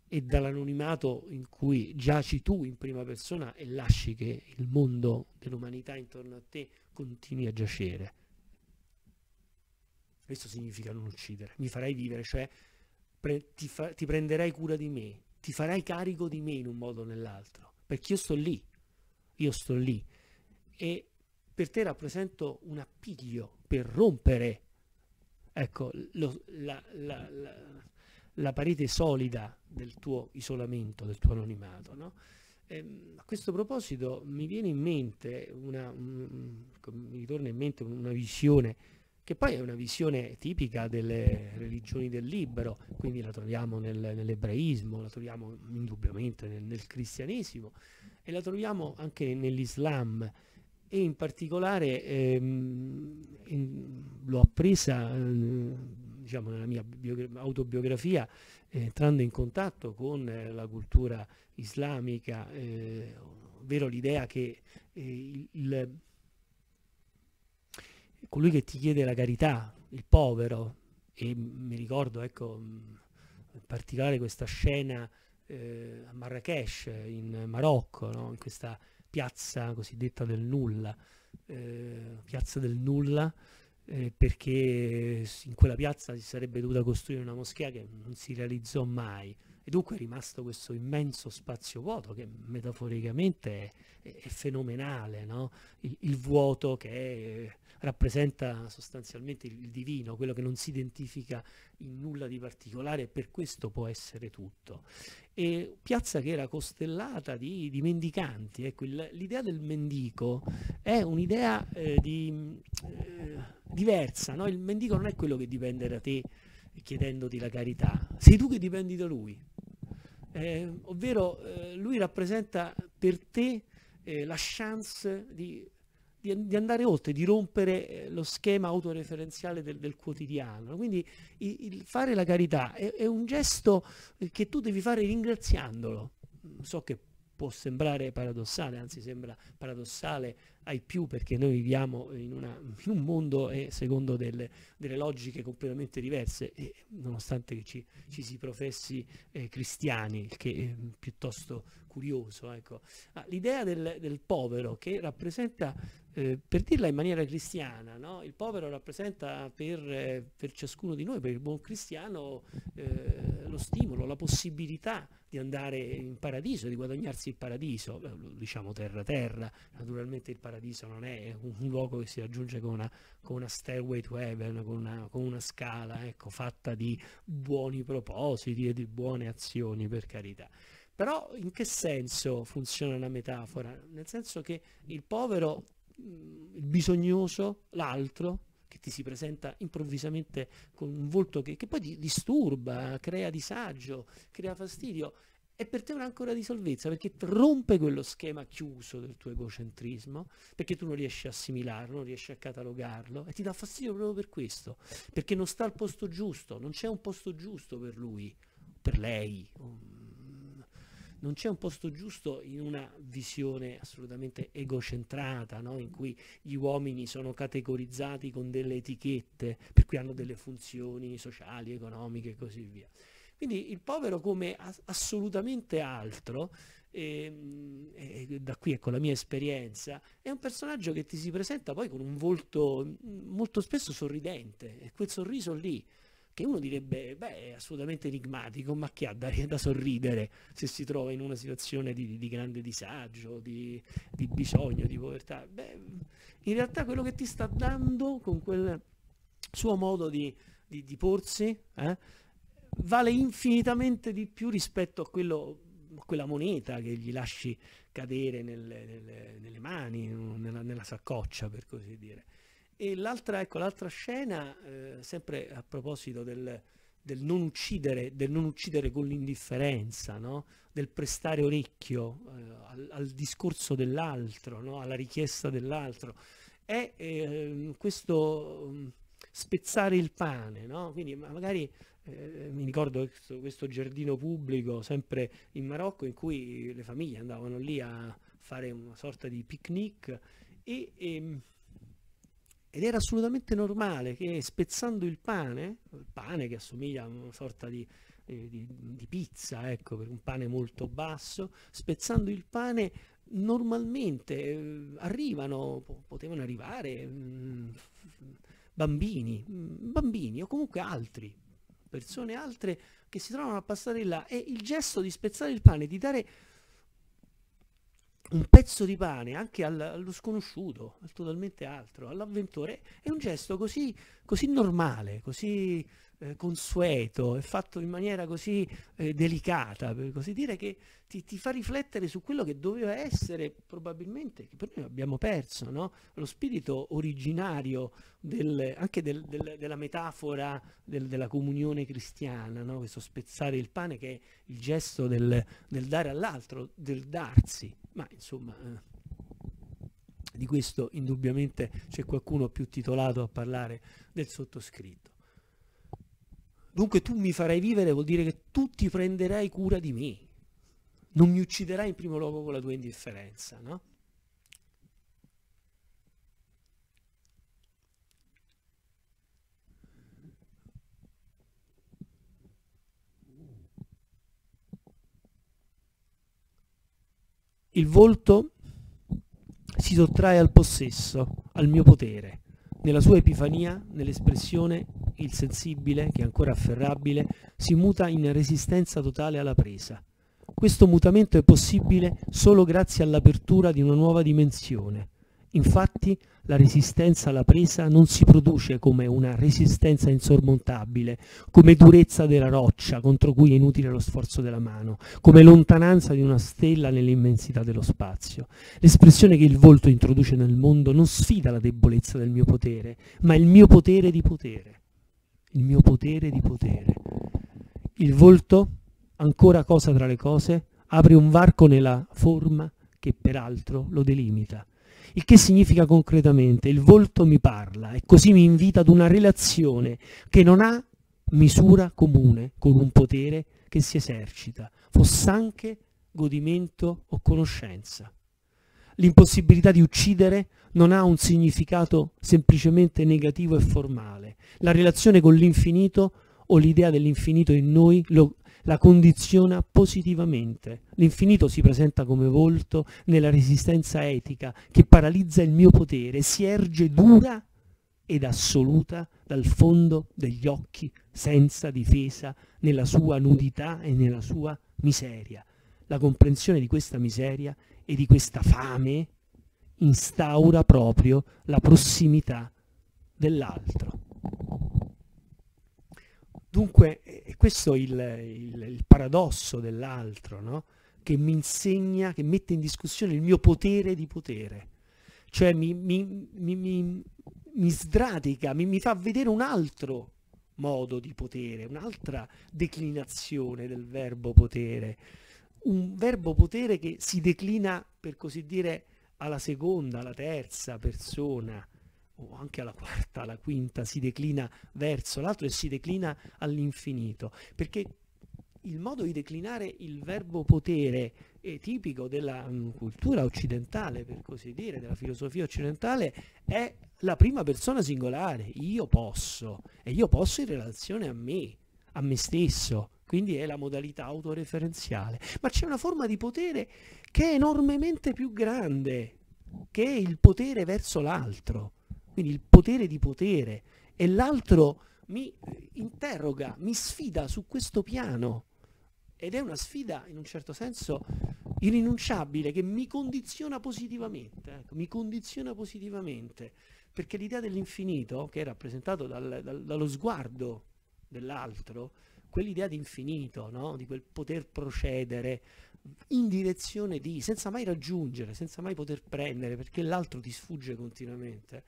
e dall'anonimato in cui giaci tu in prima persona e lasci che il mondo dell'umanità intorno a te continui a giacere. Questo significa non uccidere, mi farai vivere, cioè pre- ti, fa- ti prenderai cura di me, ti farai carico di me in un modo o nell'altro, perché io sto lì, io sto lì e per te rappresento un appiglio per rompere ecco, lo, la, la, la, la parete solida del tuo isolamento, del tuo anonimato. No? Ehm, a questo proposito mi viene in mente una, un, mi ritorna in mente una visione che poi è una visione tipica delle religioni del libero, quindi la troviamo nel, nell'ebraismo, la troviamo indubbiamente nel, nel, cristianesimo e la troviamo anche nell'Islam. E in particolare ehm, in, l'ho appresa eh, diciamo, nella mia autobiografia eh, entrando in contatto con eh, la cultura islamica, eh, ovvero l'idea che eh, il, colui che ti chiede la carità, il povero, e mi ricordo ecco, in particolare questa scena eh, a Marrakesh, in Marocco, no? in questa piazza cosiddetta del nulla, eh, piazza del nulla, eh, perché in quella piazza si sarebbe dovuta costruire una moschea che non si realizzò mai e dunque è rimasto questo immenso spazio vuoto che metaforicamente è, è, è fenomenale, no? il, il, vuoto che è, rappresenta sostanzialmente il, divino, quello che non si identifica in nulla di particolare e per questo può essere tutto. E piazza che era costellata di, di mendicanti, ecco, l'idea del mendico è un'idea eh, di... Eh, diversa, no? il mendico non è quello che dipende da te chiedendoti la carità, sei tu che dipendi da lui, eh, ovvero eh, lui rappresenta per te eh, la chance di, di, di, andare oltre, di rompere eh, lo schema autoreferenziale del, del quotidiano. Quindi il, il, fare la carità è, è un gesto che tu devi fare ringraziandolo. So che può sembrare paradossale, anzi sembra paradossale ai più perché noi viviamo in, una, in un mondo e secondo delle, delle, logiche completamente diverse e nonostante ci, ci si professi eh, cristiani, che è piuttosto curioso. Ecco. Ah, l'idea del, del, povero che rappresenta, eh, per dirla in maniera cristiana, no? il povero rappresenta per, eh, per, ciascuno di noi, per il buon cristiano, eh, lo stimolo, la possibilità di andare in paradiso, di guadagnarsi il paradiso, diciamo terra terra, naturalmente il paradiso non è un, luogo che si raggiunge con una, con una stairway to heaven, con una, con una scala ecco, fatta di buoni propositi e di buone azioni per carità. Però in che senso funziona una metafora? Nel senso che il povero, il bisognoso, l'altro, ti si presenta improvvisamente con un volto che, che poi disturba, crea disagio, crea fastidio, è per te un'ancora di salvezza perché rompe quello schema chiuso del tuo egocentrismo, perché tu non riesci a assimilarlo, non riesci a catalogarlo e ti dà fastidio proprio per questo, perché non sta al posto giusto, non c'è un posto giusto per lui, per lei, non c'è un posto giusto in una visione assolutamente egocentrata, no? in cui gli uomini sono categorizzati con delle etichette, per cui hanno delle funzioni sociali, economiche e così via. Quindi il povero come assolutamente altro, e, e, da qui ecco la mia esperienza, è un personaggio che ti si presenta poi con un volto molto spesso sorridente, e quel sorriso lì che uno direbbe, beh, è assolutamente enigmatico, ma che ha da, [LAUGHS] da sorridere se si trova in una situazione di, di grande disagio, di, di, bisogno, di povertà. Beh, in realtà quello che ti sta dando con quel suo modo di, di porsi eh, vale infinitamente di più rispetto a, quello, quella moneta che gli lasci cadere nelle, nelle, nelle mani, nella, nella saccoccia, per così dire. E l'altra, ecco, l'altra scena, eh, sempre a proposito del, del non uccidere, del non uccidere con l'indifferenza, no? del prestare orecchio eh, al, al, discorso dell'altro, no? alla richiesta dell'altro. È eh, questo um, spezzare il pane, no? quindi magari eh, mi ricordo questo, questo, giardino pubblico sempre in Marocco in cui le famiglie andavano lì a fare una sorta di picnic e, e ehm, ed era assolutamente normale che spezzando il pane, il pane che assomiglia a una sorta di, eh, di, di pizza, ecco, per un pane molto basso, spezzando il pane normalmente eh, arrivano, potevano arrivare mh, mm, bambini, mh, mm, bambini o comunque altri, persone altre che si trovano a passare là e il gesto di spezzare il pane, di dare un pezzo di pane anche al, allo sconosciuto, al totalmente altro, all'avventore, è un gesto così, così normale, così eh, consueto, è fatto in maniera così eh, delicata, per così dire, che ti, ti, fa riflettere su quello che doveva essere probabilmente, che per noi abbiamo perso, no? lo spirito originario del, anche del, del, della metafora della comunione cristiana, no? questo spezzare il pane che è il gesto del, dare all'altro, del darsi, ma insomma... Eh, di questo indubbiamente c'è qualcuno più titolato a parlare del sottoscritto. Dunque tu mi farai vivere vuol dire che tu ti prenderai cura di me. Non mi ucciderai in primo luogo con la tua indifferenza, no? Il volto si sottrae al possesso, al mio potere. Nella sua epifania, nell'espressione il sensibile, che è ancora afferrabile, si muta in resistenza totale alla presa. Questo mutamento è possibile solo grazie all'apertura di una nuova dimensione. Infatti la resistenza alla presa non si produce come una resistenza insormontabile, come durezza della roccia contro cui è inutile lo sforzo della mano, come lontananza di una stella nell'immensità dello spazio. L'espressione che il volto introduce nel mondo non sfida la debolezza del mio potere, ma il mio potere di potere il mio potere di potere. Il volto, ancora cosa tra le cose, apre un varco nella forma che peraltro lo delimita. Il che significa concretamente il volto mi parla e così mi invita ad una relazione che non ha misura comune con un potere che si esercita, fossanche godimento o conoscenza. L'impossibilità di uccidere non ha un significato semplicemente negativo e formale. La relazione con l'infinito o l'idea dell'infinito in noi lo, la condiziona positivamente. L'infinito si presenta come volto nella resistenza etica che paralizza il mio potere, si erge dura ed assoluta dal fondo degli occhi, senza difesa, nella sua nudità e nella sua miseria. La comprensione di questa miseria e di questa fame instaura proprio la prossimità dell'altro. Dunque, questo è il, il, il paradosso dell'altro, no? che mi insegna, che mette in discussione il mio potere di potere, cioè mi, mi, mi, mi sdratica, mi, fa vedere un altro modo di potere, un'altra declinazione del verbo potere, un verbo potere che si declina, per così dire, alla seconda, alla terza persona o anche alla quarta, alla quinta, si declina verso l'altro e si declina all'infinito, perché il modo di declinare il verbo potere è tipico della um, cultura occidentale, per così dire, della filosofia occidentale, è la prima persona singolare, io posso, e io posso in relazione a me, a me stesso, quindi è la modalità autoreferenziale. Ma c'è una forma di potere che è enormemente più grande, che è il potere verso l'altro, quindi il potere di potere. E l'altro mi interroga, mi sfida su questo piano. Ed è una sfida in un certo senso irrinunciabile che mi condiziona positivamente, ecco, mi condiziona positivamente, perché l'idea dell'infinito, che è rappresentato dal, dal, dallo sguardo dell'altro, quell'idea di infinito, no? di quel poter procedere in direzione di, senza mai raggiungere, senza mai poter prendere, perché l'altro ti sfugge continuamente,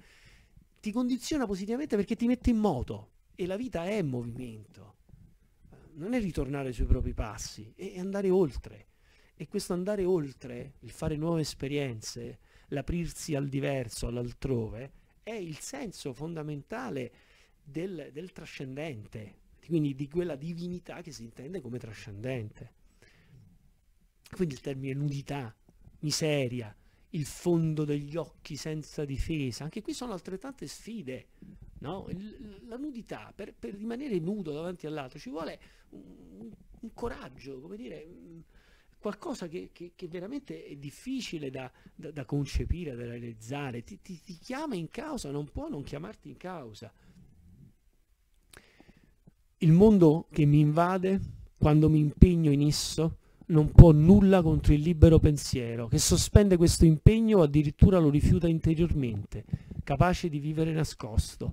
ti condiziona positivamente perché ti mette in moto e la vita è movimento. non è ritornare sui propri passi, è andare oltre. E questo andare oltre, il fare nuove esperienze, l'aprirsi al diverso, all'altrove, è il senso fondamentale del, del trascendente, quindi di quella divinità che si intende come trascendente. Quindi il termine nudità, miseria, il fondo degli occhi senza difesa, anche qui sono altrettante sfide. No? Il, la nudità, per, per, rimanere nudo davanti all'altro, ci vuole un, un coraggio, come dire, qualcosa che, che, che, veramente è difficile da, da, da concepire, da realizzare. Ti, ti, ti chiama in causa, non può non chiamarti in causa. Il mondo che mi invade, quando mi impegno in esso, non può nulla contro il libero pensiero, che sospende questo impegno o addirittura lo rifiuta interiormente, capace di vivere nascosto.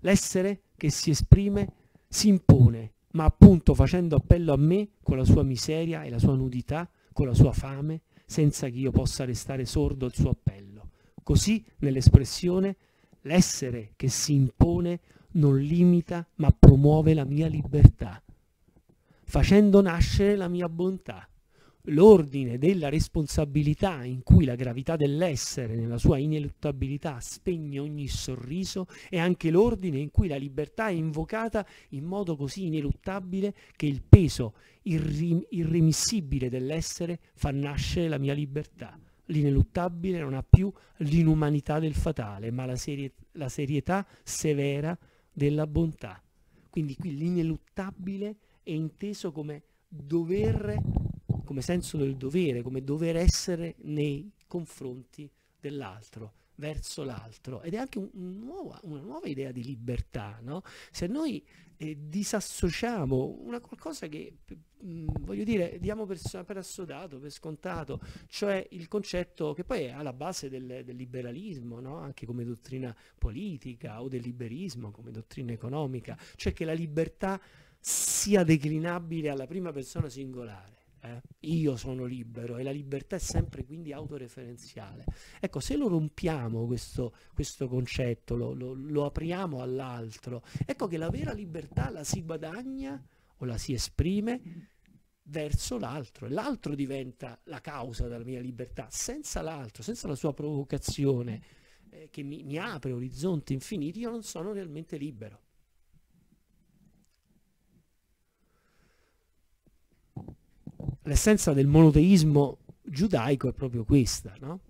L'essere che si esprime si impone, ma appunto facendo appello a me con la sua miseria e la sua nudità, con la sua fame, senza che io possa restare sordo al suo appello. Così, nell'espressione, l'essere che si impone non limita ma promuove la mia libertà facendo nascere la mia bontà. L'ordine della responsabilità in cui la gravità dell'essere nella sua ineluttabilità spegne ogni sorriso è anche l'ordine in cui la libertà è invocata in modo così ineluttabile che il peso irri- irremissibile dell'essere fa nascere la mia libertà. L'ineluttabile non ha più l'inumanità del fatale, ma la, serie- la serietà severa della bontà. Quindi qui l'ineluttabile è inteso come dover, come senso del dovere, come dover essere nei confronti dell'altro, verso l'altro. Ed è anche un, un nuova, una nuova idea di libertà. No? Se noi eh, disassociamo una qualcosa che, mh, mm, voglio dire, diamo per, per, assodato, per scontato, cioè il concetto che poi è alla base del, del liberalismo, no? anche come dottrina politica, o del liberismo come dottrina economica, cioè che la libertà sia declinabile alla prima persona singolare. Eh? Io sono libero e la libertà è sempre quindi autoreferenziale. Ecco, se lo rompiamo questo, questo concetto, lo, lo, lo apriamo all'altro, ecco che la vera libertà la si guadagna o la si esprime verso l'altro e l'altro diventa la causa della mia libertà. Senza l'altro, senza la sua provocazione eh, che mi, mi apre orizzonti infiniti, io non sono realmente libero. L'essenza del monoteismo giudaico è proprio questa. No?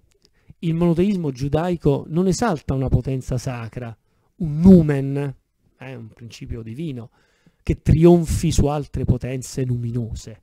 Il monoteismo giudaico non esalta una potenza sacra, un numen, eh, un principio divino, che trionfi su altre potenze luminose,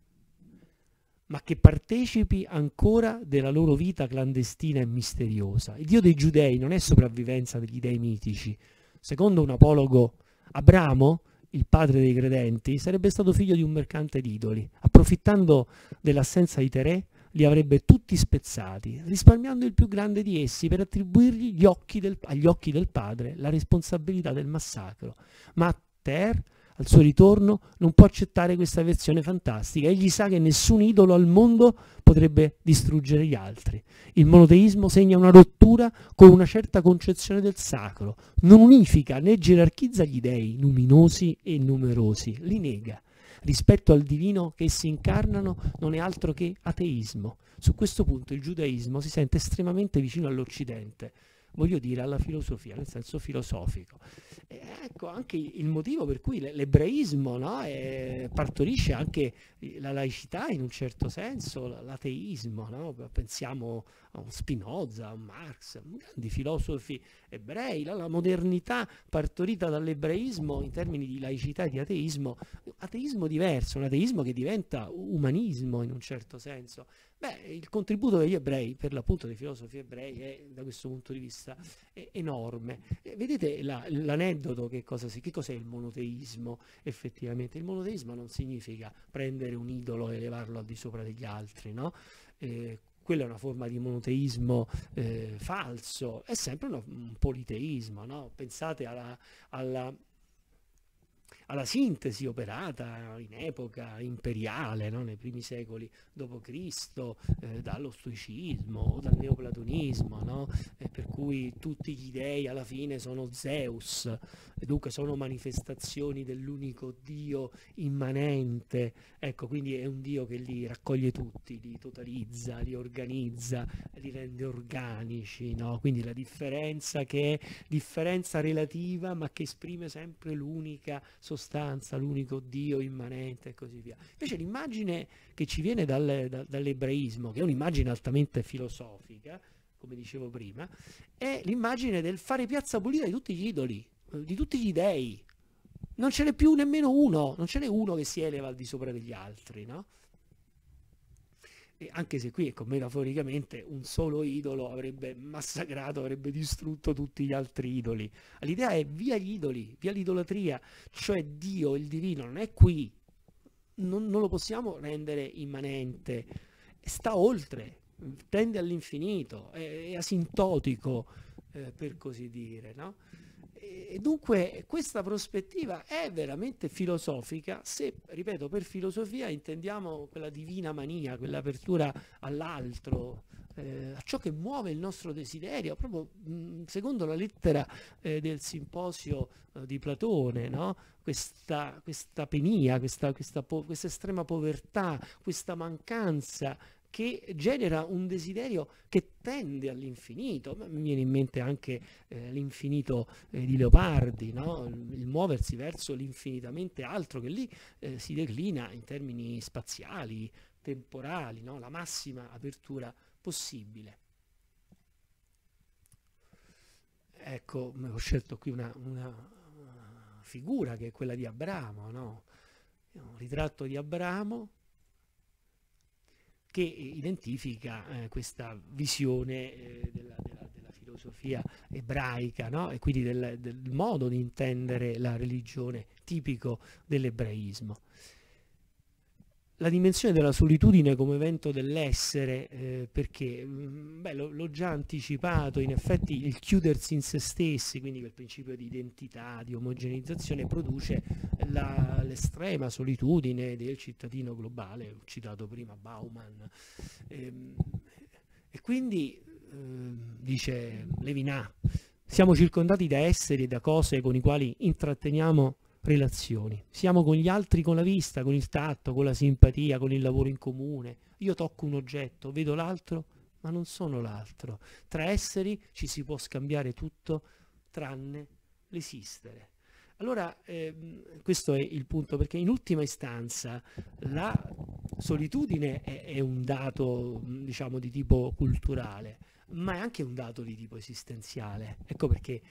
ma che partecipi ancora della loro vita clandestina e misteriosa. Il Dio dei giudei non è sopravvivenza degli dei mitici. Secondo un apologo, Abramo il padre dei credenti, sarebbe stato figlio di un mercante d'idoli. Approfittando dell'assenza di Terè, li avrebbe tutti spezzati, risparmiando il più grande di essi per attribuirgli occhi del, agli occhi del padre la responsabilità del massacro. Ma Ter al suo ritorno non può accettare questa versione fantastica. Egli sa che nessun idolo al mondo potrebbe distruggere gli altri. Il monoteismo segna una rottura con una certa concezione del sacro, non unifica né gerarchizza gli dei, luminosi e numerosi, li nega. Rispetto al divino che essi incarnano non è altro che ateismo. Su questo punto il giudaismo si sente estremamente vicino all'Occidente voglio dire, alla filosofia, nel senso filosofico. E ecco anche il motivo per cui l'ebraismo no, è, partorisce anche la laicità in un certo senso, l'ateismo. No? Pensiamo a un Spinoza, a un Marx, grandi filosofi ebrei, la, la modernità partorita dall'ebraismo in termini di laicità e di ateismo, ateismo diverso, un ateismo che diventa umanismo in un certo senso. Beh, il contributo degli ebrei, per l'appunto dei filosofi ebrei, è da questo punto di vista enorme. E vedete la, l'aneddoto, che, cosa che cos'è il monoteismo effettivamente? Il monoteismo non significa prendere un idolo e elevarlo al di sopra degli altri, no? Eh, quella è una forma di monoteismo eh, falso, è sempre uno, un politeismo, no? Pensate alla, alla alla sintesi operata in epoca imperiale, no? nei primi secoli d.C., eh, dallo stoicismo dal neoplatonismo, no? per cui tutti gli dei alla fine sono Zeus, e dunque sono manifestazioni dell'unico Dio immanente, ecco, quindi è un Dio che li raccoglie tutti, li totalizza, li organizza, li rende organici, no? Quindi la differenza che è differenza relativa ma che esprime sempre l'unica sostanza, l'unico Dio immanente e così via. Invece l'immagine che ci viene dal, da, dall'ebraismo, che è un'immagine altamente filosofica, come dicevo prima, è l'immagine del fare piazza pulita di tutti gli idoli, di tutti gli dei. Non ce n'è più nemmeno uno, non ce n'è uno che si eleva al di sopra degli altri, no? Anche se qui, ecco, metaforicamente, un solo idolo avrebbe massacrato, avrebbe distrutto tutti gli altri idoli. L'idea è via gli idoli, via l'idolatria, cioè Dio, il divino, non è qui, non, non lo possiamo rendere immanente, sta oltre, tende all'infinito, è, è asintotico, eh, per così dire, no? E dunque questa prospettiva è veramente filosofica se, ripeto, per filosofia intendiamo quella divina mania, quell'apertura all'altro, eh, a ciò che muove il nostro desiderio, proprio mh, secondo la lettera eh, del simposio eh, di Platone, no? questa, questa penia, questa, questa, po- questa estrema povertà, questa mancanza che genera un desiderio che tende all'infinito. Mi viene in mente anche eh, l'infinito eh, di Leopardi, no? il muoversi verso l'infinitamente altro che lì eh, si declina in termini spaziali, temporali, no? la massima apertura possibile. Ecco, ho scelto qui una, una figura che è quella di Abramo, no? un ritratto di Abramo che identifica eh, questa visione eh, della, della, della, filosofia ebraica no? e quindi del, del, modo di intendere la religione tipico dell'ebraismo la dimensione della solitudine come evento dell'essere, eh, perché mm, l'ho già anticipato, in effetti il chiudersi in se stessi, quindi quel principio di identità, di omogenizzazione, produce l'estrema solitudine del cittadino globale, ho citato prima Bauman. Ehm, e quindi, eh, dice Levinas, siamo circondati da esseri e da cose con i quali intratteniamo relazioni. Siamo con gli altri con la vista, con il tatto, con la simpatia, con il lavoro in comune. Io tocco un oggetto, vedo l'altro, ma non sono l'altro. Tra esseri ci si può scambiare tutto tranne l'esistere. Allora, eh, questo è il punto, perché in ultima istanza la solitudine è, è un dato, diciamo, di tipo culturale, ma è anche un dato di tipo esistenziale. Ecco perché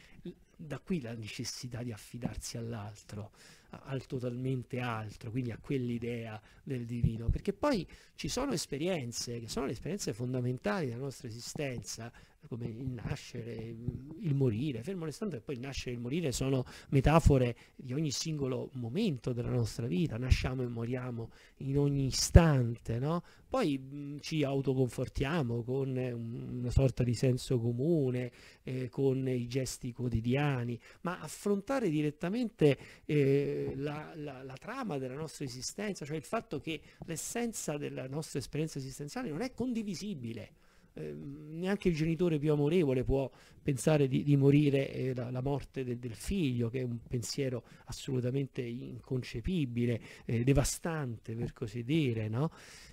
da qui la necessità di affidarsi all'altro, al totalmente altro, quindi a quell'idea del divino, perché poi ci sono esperienze che sono le esperienze fondamentali della nostra esistenza, come il nascere, il morire, fermo restando che poi il nascere e il morire sono metafore di ogni singolo momento della nostra vita, nasciamo e moriamo in ogni istante, no? Poi mh, ci autoconfortiamo con eh, una sorta di senso comune, eh, con i gesti quotidiani, ma affrontare direttamente eh, la, la, la trama della nostra esistenza, cioè il fatto che l'essenza della nostra esperienza esistenziale non è condivisibile eh, neanche il genitore più amorevole può pensare di, di morire eh, la, la, morte de, del figlio, che è un pensiero assolutamente inconcepibile, eh, devastante per così dire. No?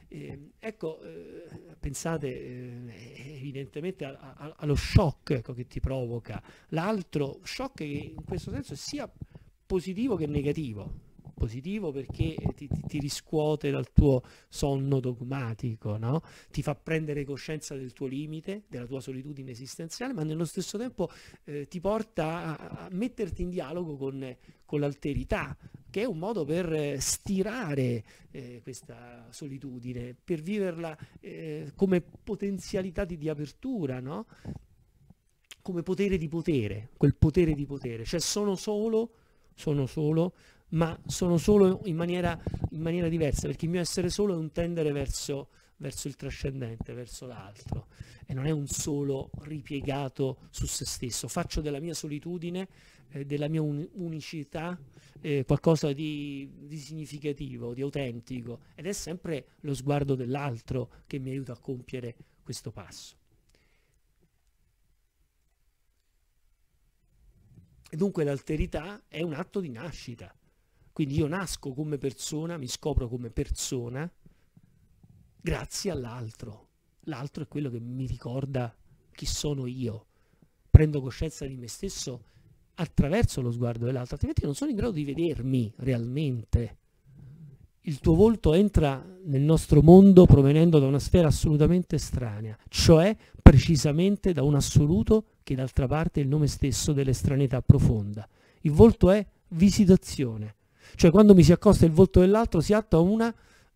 Ehm, ecco, eh, pensate eh, evidentemente a, a, allo shock ecco, che ti provoca, l'altro shock che in questo senso sia positivo che negativo positivo perché ti, ti, ti, riscuote dal tuo sonno dogmatico, no? ti fa prendere coscienza del tuo limite, della tua solitudine esistenziale, ma nello stesso tempo eh, ti porta a, a, metterti in dialogo con, con, l'alterità, che è un modo per stirare eh, questa solitudine, per viverla eh, come potenzialità di, di apertura, no? come potere di potere, quel potere di potere, cioè sono solo, sono solo ma sono solo in maniera, in maniera diversa, perché il mio essere solo è un tendere verso, verso il trascendente, verso l'altro, e non è un solo ripiegato su se stesso. Faccio della mia solitudine, eh, della mia un- unicità, eh, qualcosa di, di significativo, di autentico, ed è sempre lo sguardo dell'altro che mi aiuta a compiere questo passo. E dunque l'alterità è un atto di nascita. Quindi io nasco come persona, mi scopro come persona, grazie all'altro. L'altro è quello che mi ricorda chi sono io. Prendo coscienza di me stesso attraverso lo sguardo dell'altro, altrimenti non sono in grado di vedermi realmente. Il tuo volto entra nel nostro mondo provenendo da una sfera assolutamente estranea, cioè precisamente da un assoluto che d'altra parte è il nome stesso dell'estraneità profonda. Il volto è visitazione, cioè quando mi si accosta il volto dell'altro si attua una,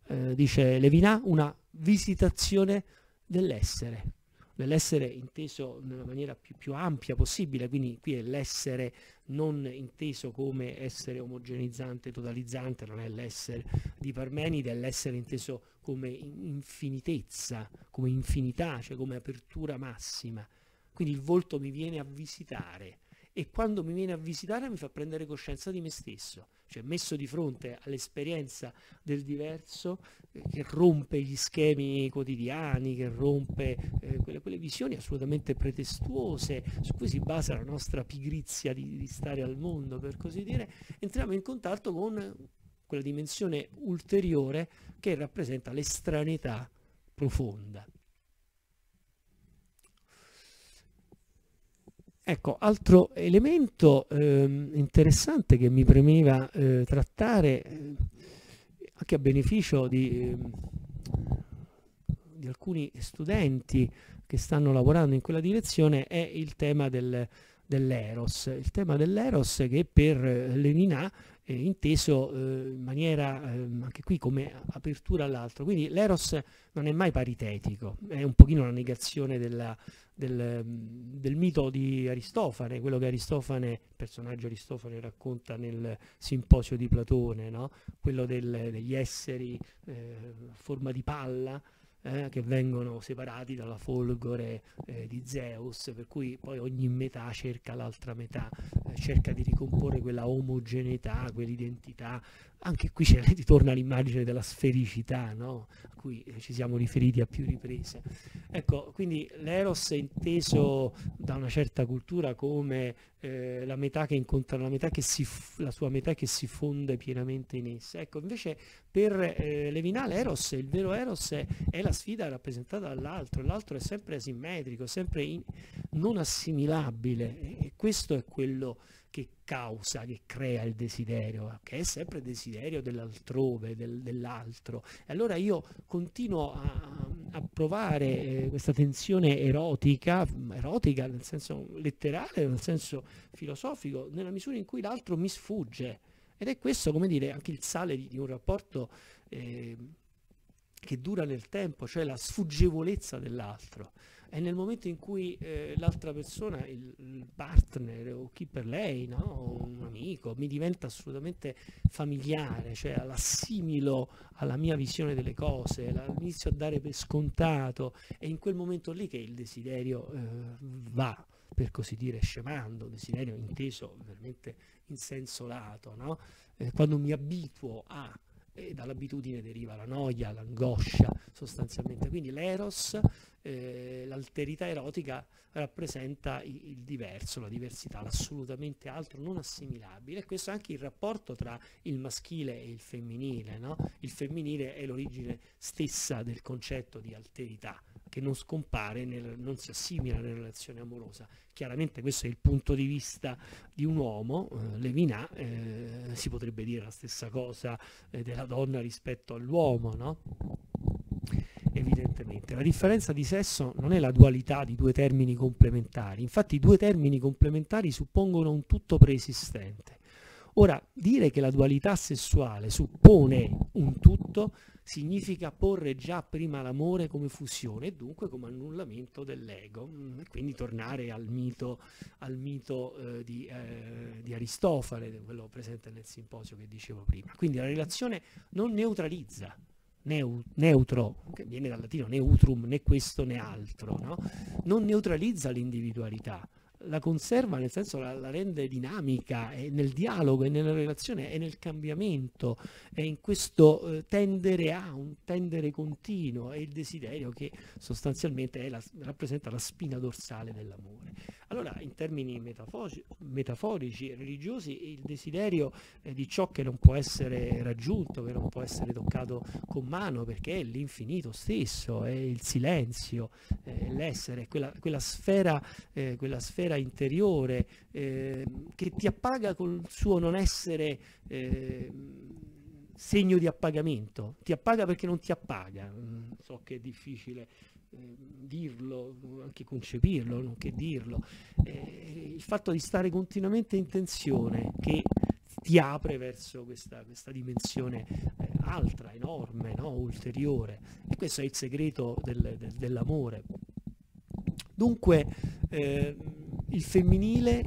eh, dice Levinà, una visitazione dell'essere dell'essere inteso nella maniera più, più, ampia possibile, quindi qui è l'essere non inteso come essere omogenizzante, totalizzante, non è l'essere di Parmenide, è l'essere inteso come infinitezza, come infinità, cioè come apertura massima. Quindi il volto mi viene a visitare e quando mi viene a visitare mi fa prendere coscienza di me stesso cioè messo di fronte all'esperienza del diverso eh, che rompe gli schemi quotidiani, che rompe eh, quelle, quelle, visioni assolutamente pretestuose su cui si basa la nostra pigrizia di, di stare al mondo, per così dire, entriamo in contatto con quella dimensione ulteriore che rappresenta l'estraneità profonda. Ecco, altro elemento ehm, interessante che mi premeva eh, trattare, eh, anche a beneficio di, eh, di, alcuni studenti che stanno lavorando in quella direzione, è il tema del, dell'eros. Il tema dell'eros che per Levinas è inteso eh, in maniera ehm, anche qui come apertura all'altro. Quindi l'eros non è mai paritetico, è un pochino la negazione della del, del, mito di Aristofane, quello che Aristofane, il personaggio Aristofane racconta nel simposio di Platone, no? quello del, degli esseri eh, a forma di palla eh, che vengono separati dalla folgore eh, di Zeus, per cui poi ogni metà cerca l'altra metà, eh, cerca di ricomporre quella omogeneità, quell'identità. Anche qui c'è, ritorna l'immagine della sfericità, no? a cui eh, ci siamo riferiti a più riprese. Ecco, quindi l'eros è inteso da una certa cultura come eh, la metà che incontra la metà che si, la sua metà che si fonde pienamente in essa. Ecco, invece per eh, Levinale Eros, il vero Eros è, è, la sfida rappresentata dall'altro, l'altro è sempre asimmetrico, sempre in, non assimilabile e questo è quello che causa, che crea il desiderio, che è sempre desiderio dell'altrove, del, dell'altro. E allora io continuo a, a provare eh, questa tensione erotica, erotica nel senso letterale, nel senso filosofico, nella misura in cui l'altro mi sfugge. Ed è questo, come dire, anche il sale di, di un rapporto eh, che dura nel tempo, cioè la sfuggevolezza dell'altro. E nel momento in cui eh, l'altra persona, il, il, partner o chi per lei, no? un amico, mi diventa assolutamente familiare, cioè l'assimilo alla mia visione delle cose, la, inizio a dare per scontato, è in quel momento lì che il desiderio eh, va, per così dire, scemando, desiderio inteso veramente in senso lato, no? eh, quando mi abituo a e dall'abitudine deriva la noia, l'angoscia sostanzialmente. Quindi l'eros, eh, l'alterità erotica rappresenta il, il, diverso, la diversità, l'assolutamente altro, non assimilabile. E questo è anche il rapporto tra il maschile e il femminile. No? Il femminile è l'origine stessa del concetto di alterità che non scompare, nel, non si assimila nella relazione amorosa. Chiaramente questo è il punto di vista di un uomo, eh, Levinà, eh, si potrebbe dire la stessa cosa eh, della donna rispetto all'uomo, no? Evidentemente. La differenza di sesso non è la dualità di due termini complementari, infatti i due termini complementari suppongono un tutto preesistente. Ora, dire che la dualità sessuale suppone un tutto significa porre già prima l'amore come fusione e dunque come annullamento dell'ego mm, e quindi tornare al mito, al mito eh, di, eh, di, Aristofane, quello presente nel simposio che dicevo prima. Quindi la relazione non neutralizza, neu, neutro, che viene dal latino neutrum, né questo né altro, no? non neutralizza l'individualità, la conserva, nel senso la, la rende dinamica, nel dialogo, è nella relazione, è nel cambiamento, è in questo eh, tendere a, un tendere continuo, è il desiderio che sostanzialmente la, rappresenta la spina dorsale dell'amore. Allora, in termini metaforici, metaforici religiosi, il desiderio eh, di ciò che non può essere raggiunto, che non può essere toccato con mano, perché è l'infinito stesso, è il silenzio, è l'essere, quella, quella, sfera, eh, quella sfera interiore eh, che ti appaga col suo non essere eh, segno di appagamento, ti appaga perché non ti appaga, mm, so che è difficile eh, dirlo, anche concepirlo, non che dirlo, eh, il fatto di stare continuamente in tensione che ti apre verso questa, questa dimensione eh, altra, enorme, no? ulteriore. E questo è il segreto del, del, dell'amore. Dunque, eh, il femminile,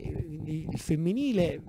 il femminile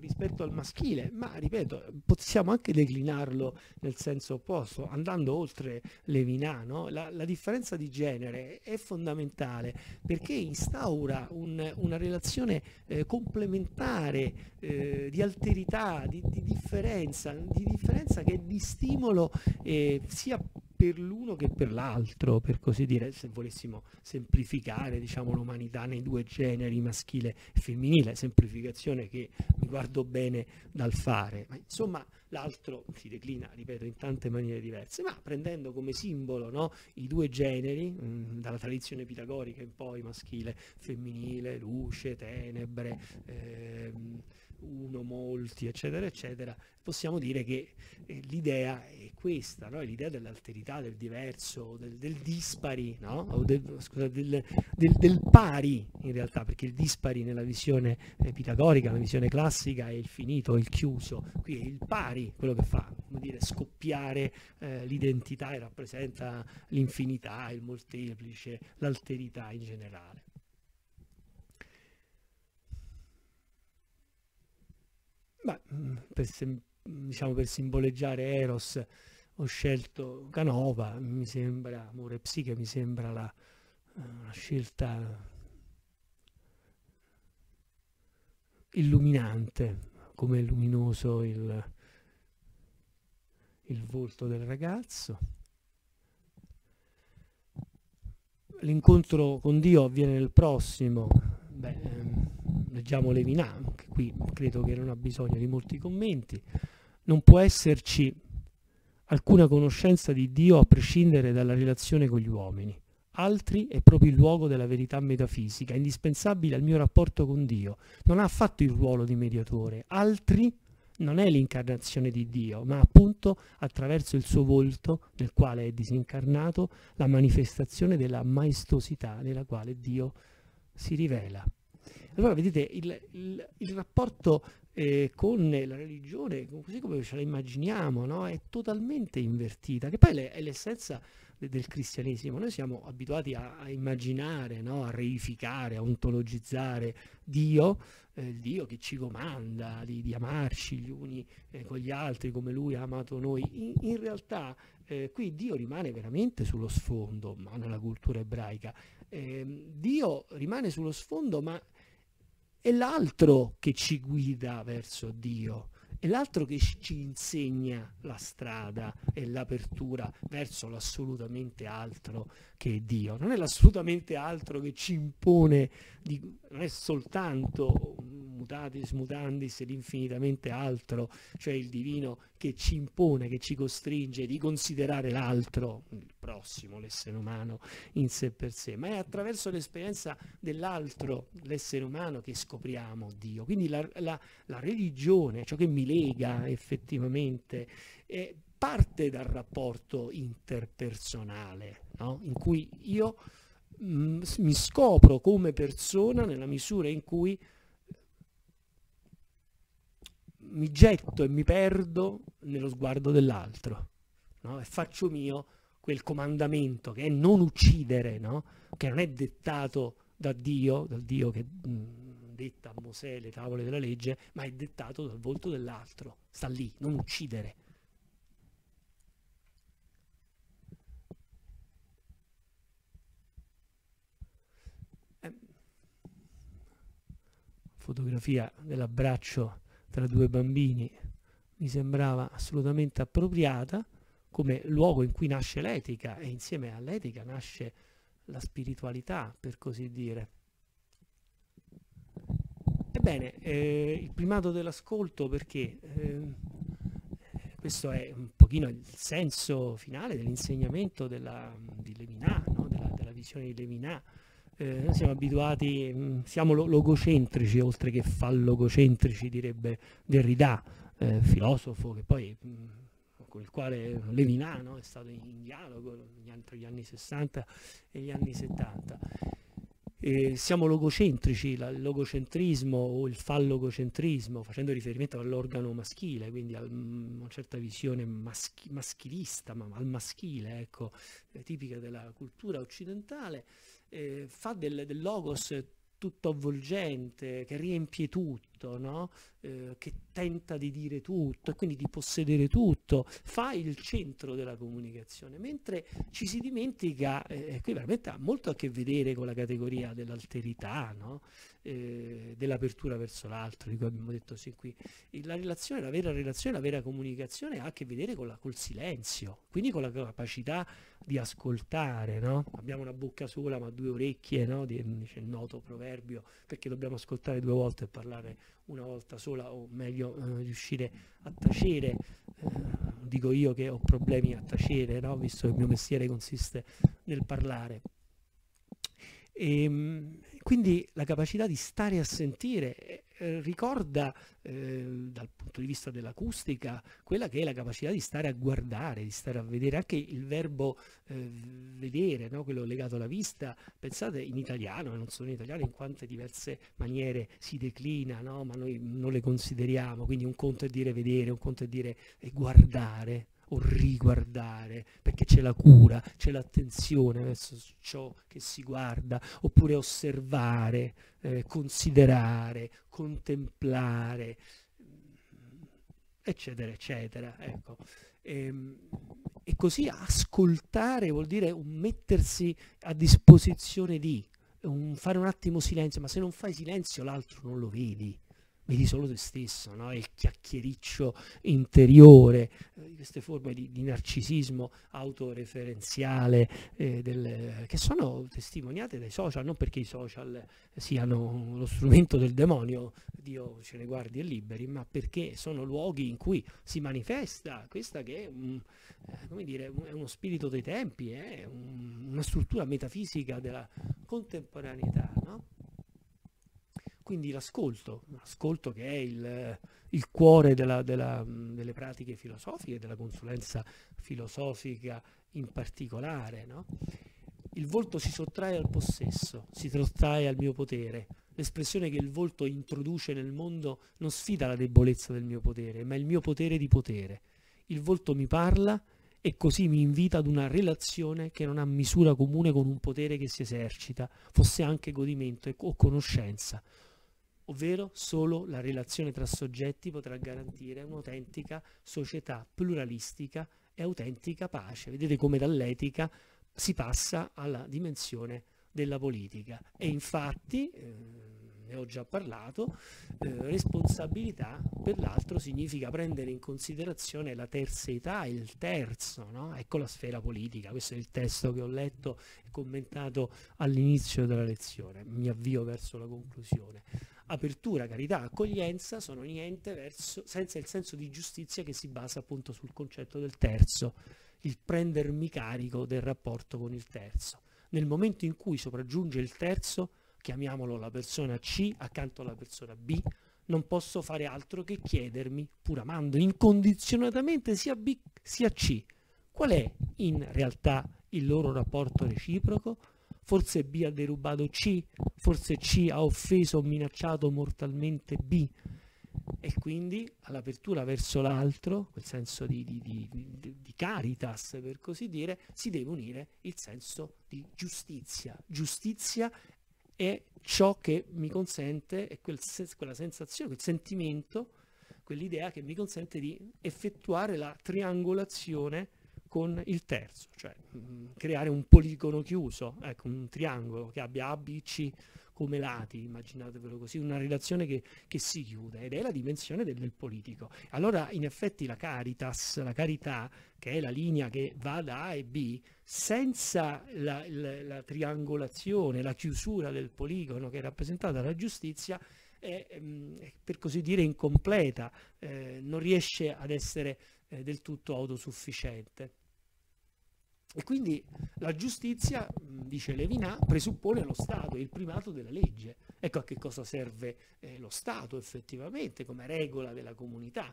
rispetto al maschile, ma ripeto, possiamo anche declinarlo nel senso opposto, andando oltre Levinano, la, la differenza di genere è fondamentale perché instaura un, una relazione eh, complementare eh, di alterità, di, di, differenza, di differenza che è di stimolo eh, sia per l'uno che per l'altro, per così dire, se volessimo semplificare diciamo, l'umanità nei due generi, maschile e femminile, semplificazione che mi guardo bene dal fare. Ma insomma l'altro si declina, ripeto, in tante maniere diverse, ma prendendo come simbolo no, i due generi, mh, mm, dalla tradizione pitagorica in poi, maschile, femminile, luce, tenebre, ehm, uno, molti, eccetera, eccetera, possiamo dire che eh, l'idea è questa, no? l'idea dell'alterità, del diverso, del, del dispari, no? del, scusa, del, del, pari in realtà, perché il dispari nella visione eh, pitagorica, nella visione classica è il finito, il chiuso, qui è il pari, quello che fa come dire, scoppiare eh, l'identità e rappresenta l'infinità, il molteplice, l'alterità in generale. Beh, mm, per, diciamo per simboleggiare Eros ho scelto Canova, mi sembra, Amore Psiche, mi sembra la, una scelta illuminante, come è luminoso il, il volto del ragazzo. L'incontro con Dio avviene nel prossimo, beh, ehm, leggiamo Levinas, che qui credo che non ha bisogno di molti commenti, non può esserci alcuna conoscenza di Dio a prescindere dalla relazione con gli uomini. Altri è proprio il luogo della verità metafisica, indispensabile al mio rapporto con Dio. Non ha affatto il ruolo di mediatore. Altri non è l'incarnazione di Dio, ma appunto attraverso il suo volto, nel quale è disincarnato, la manifestazione della maestosità nella quale Dio si rivela. Allora vedete il, il, il rapporto eh, con la religione, così come ce la immaginiamo, no? è totalmente invertita, che poi è l'essenza de, del cristianesimo. Noi siamo abituati a, a immaginare, no? a reificare, a ontologizzare Dio, eh, Dio che ci comanda di, di amarci gli uni eh, con gli altri come Lui ha amato noi. In, in realtà eh, qui Dio rimane veramente sullo sfondo, ma nella cultura ebraica. Ehm, Dio rimane sullo sfondo, ma è l'altro che ci guida verso Dio, è l'altro che ci insegna la strada e l'apertura verso l'assolutamente altro che è Dio. Non è l'assolutamente altro che ci impone, di, non è soltanto mutatis mutandis l'infinitamente altro, cioè il divino che ci impone, che ci costringe di considerare l'altro, il prossimo, l'essere umano in sé per sé, ma è attraverso l'esperienza dell'altro, l'essere umano, che scopriamo Dio. Quindi la, la, la religione, ciò che mi lega effettivamente, è parte dal rapporto interpersonale, no? in cui io mm, mi scopro come persona nella misura in cui mi getto e mi perdo nello sguardo dell'altro no? e faccio mio quel comandamento che è non uccidere, no? che non è dettato da Dio, dal Dio che mh, mm, detta a Mosè le tavole della legge, ma è dettato dal volto dell'altro, sta lì, non uccidere. Fotografia dell'abbraccio tra due bambini mi sembrava assolutamente appropriata come luogo in cui nasce l'etica e insieme all'etica nasce la spiritualità, per così dire. Bene, eh, il primato dell'ascolto perché eh, questo è un pochino il senso finale dell'insegnamento della, di Levinas, no? della, della, visione di Levinas. Eh, noi siamo abituati, mm, siamo logocentrici oltre che fallogocentrici, direbbe Derrida, eh, filosofo che poi mm, con il quale Levinas no? è stato in dialogo tra gli anni 60 e gli anni 70 eh, siamo logocentrici, il logocentrismo o il fallogocentrismo, facendo riferimento all'organo maschile, quindi a una certa visione maschi, maschilista, ma al maschile, ecco, eh, tipica della cultura occidentale, eh, fa del, del logos tutto avvolgente, che riempie tutto, no? eh, che tenta di dire tutto e quindi di possedere tutto, fa il centro della comunicazione, mentre ci si dimentica, eh, qui veramente ha molto a che vedere con la categoria dell'alterità, no? eh, dell'apertura verso l'altro, di cui abbiamo detto sin qui. La relazione, la vera relazione, la vera comunicazione ha a che vedere con la, col silenzio, quindi con la capacità di ascoltare, no? Abbiamo una bocca sola ma due orecchie, no? Dice il noto proverbio, perché dobbiamo ascoltare due volte e parlare una volta sola, o meglio eh, riuscire a tacere. Eh, dico io che ho problemi a tacere, no? visto che il mio mestiere consiste nel parlare. E, ehm, quindi la capacità di stare a sentire eh, ricorda eh, dal punto di vista dell'acustica quella che è la capacità di stare a guardare, di stare a vedere, anche il verbo eh, vedere, no? quello legato alla vista, pensate in italiano, non solo in italiano, in quante diverse maniere si declina, no? ma noi non le consideriamo, quindi un conto è dire vedere, un conto è dire eh, guardare, o riguardare, perché c'è la cura, c'è l'attenzione verso ciò che si guarda, oppure osservare, eh, considerare, contemplare, eccetera, eccetera. Ecco. E, ehm, e così ascoltare vuol dire un mettersi a disposizione di, un fare un attimo silenzio, ma se non fai silenzio l'altro non lo vedi vedi solo te stesso, no? il chiacchiericcio interiore, eh, queste forme di, di narcisismo autoreferenziale eh, del, che sono testimoniate dai social, non perché i social siano lo strumento del demonio, Dio ce ne guardi e liberi, ma perché sono luoghi in cui si manifesta questa che è, un, eh, dire, è uno spirito dei tempi, è un, una struttura metafisica della contemporaneità. No? Quindi l'ascolto, l'ascolto che è il, il cuore della, della, delle pratiche filosofiche, della consulenza filosofica in particolare. No? Il volto si sottrae al possesso, si sottrae al mio potere. L'espressione che il volto introduce nel mondo non sfida la debolezza del mio potere, ma il mio potere di potere. Il volto mi parla e così mi invita ad una relazione che non ha misura comune con un potere che si esercita, fosse anche godimento o conoscenza ovvero solo la relazione tra soggetti potrà garantire un'autentica società pluralistica e autentica pace. Vedete come dall'etica si passa alla dimensione della politica e infatti, eh, ne ho già parlato, eh, responsabilità per l'altro significa prendere in considerazione la terzietà, il terzo, no? ecco la sfera politica, questo è il testo che ho letto e commentato all'inizio della lezione, mi avvio verso la conclusione apertura, carità, accoglienza sono niente verso, senza il senso di giustizia che si basa appunto sul concetto del terzo, il prendermi carico del rapporto con il terzo. Nel momento in cui sopraggiunge il terzo, chiamiamolo la persona C accanto alla persona B, non posso fare altro che chiedermi, pur amando incondizionatamente sia B sia C, qual è in realtà il loro rapporto reciproco, forse B ha derubato C, forse C ha offeso o minacciato mortalmente B e quindi all'apertura verso l'altro, quel senso di, di, di, di, caritas per così dire, si deve unire il senso di giustizia. Giustizia è ciò che mi consente, è quel, quella sensazione, quel sentimento, quell'idea che mi consente di effettuare la triangolazione con il terzo, cioè mh, mm, creare un poligono chiuso, ecco, un triangolo che abbia A, B, C come lati, immaginatevelo così, una relazione che, che si chiude ed è la dimensione del, del, politico. Allora in effetti la caritas, la carità, che è la linea che va da A e B, senza la, la, la triangolazione, la chiusura del poligono che è rappresentata dalla giustizia, è, mm, è per così dire incompleta, eh, non riesce ad essere eh, del tutto autosufficiente. E quindi la giustizia, dice Levinà, presuppone lo Stato il primato della legge. Ecco a che cosa serve eh, lo Stato effettivamente come regola della comunità.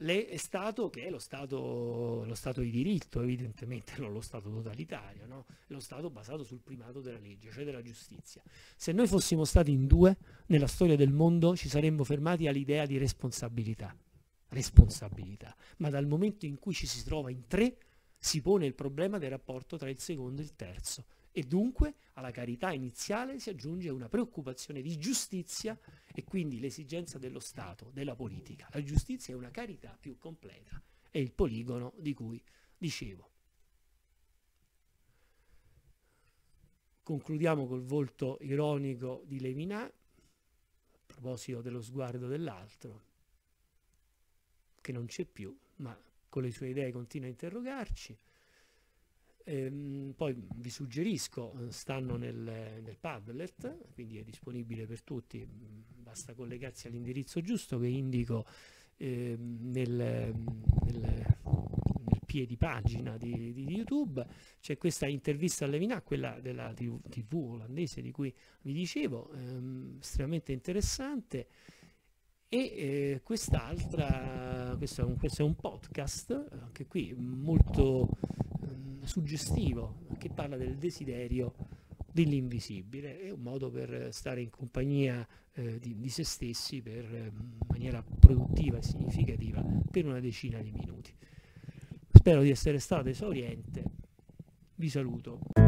Le, Stato che è lo stato, lo stato, di diritto, evidentemente non lo Stato totalitario, no? lo Stato basato sul primato della legge, cioè della giustizia. Se noi fossimo stati in due nella storia del mondo ci saremmo fermati all'idea di responsabilità. Responsabilità. Ma dal momento in cui ci si trova in tre si pone il problema del rapporto tra il secondo e il terzo e dunque alla carità iniziale si aggiunge una preoccupazione di giustizia e quindi l'esigenza dello Stato, della politica. La giustizia è una carità più completa, è il poligono di cui dicevo. Concludiamo col volto ironico di Levinà, a proposito dello sguardo dell'altro, che non c'è più, ma con le sue idee continua a interrogarci. Ehm, poi vi suggerisco, stanno nel, nel, Padlet, quindi è disponibile per tutti, basta collegarsi all'indirizzo giusto che indico eh, nel, nel, nel piedi pagina di, di, YouTube. C'è questa intervista a Levinà, quella della TV, TV olandese di cui vi dicevo, ehm, estremamente interessante. E eh, quest'altra, questo è, un, questo è un podcast, anche qui molto eh, suggestivo, che parla del desiderio dell'invisibile, è un modo per stare in compagnia eh, di, di, se stessi per, eh, in maniera produttiva e significativa per una decina di minuti. Spero di essere stato esauriente, vi saluto.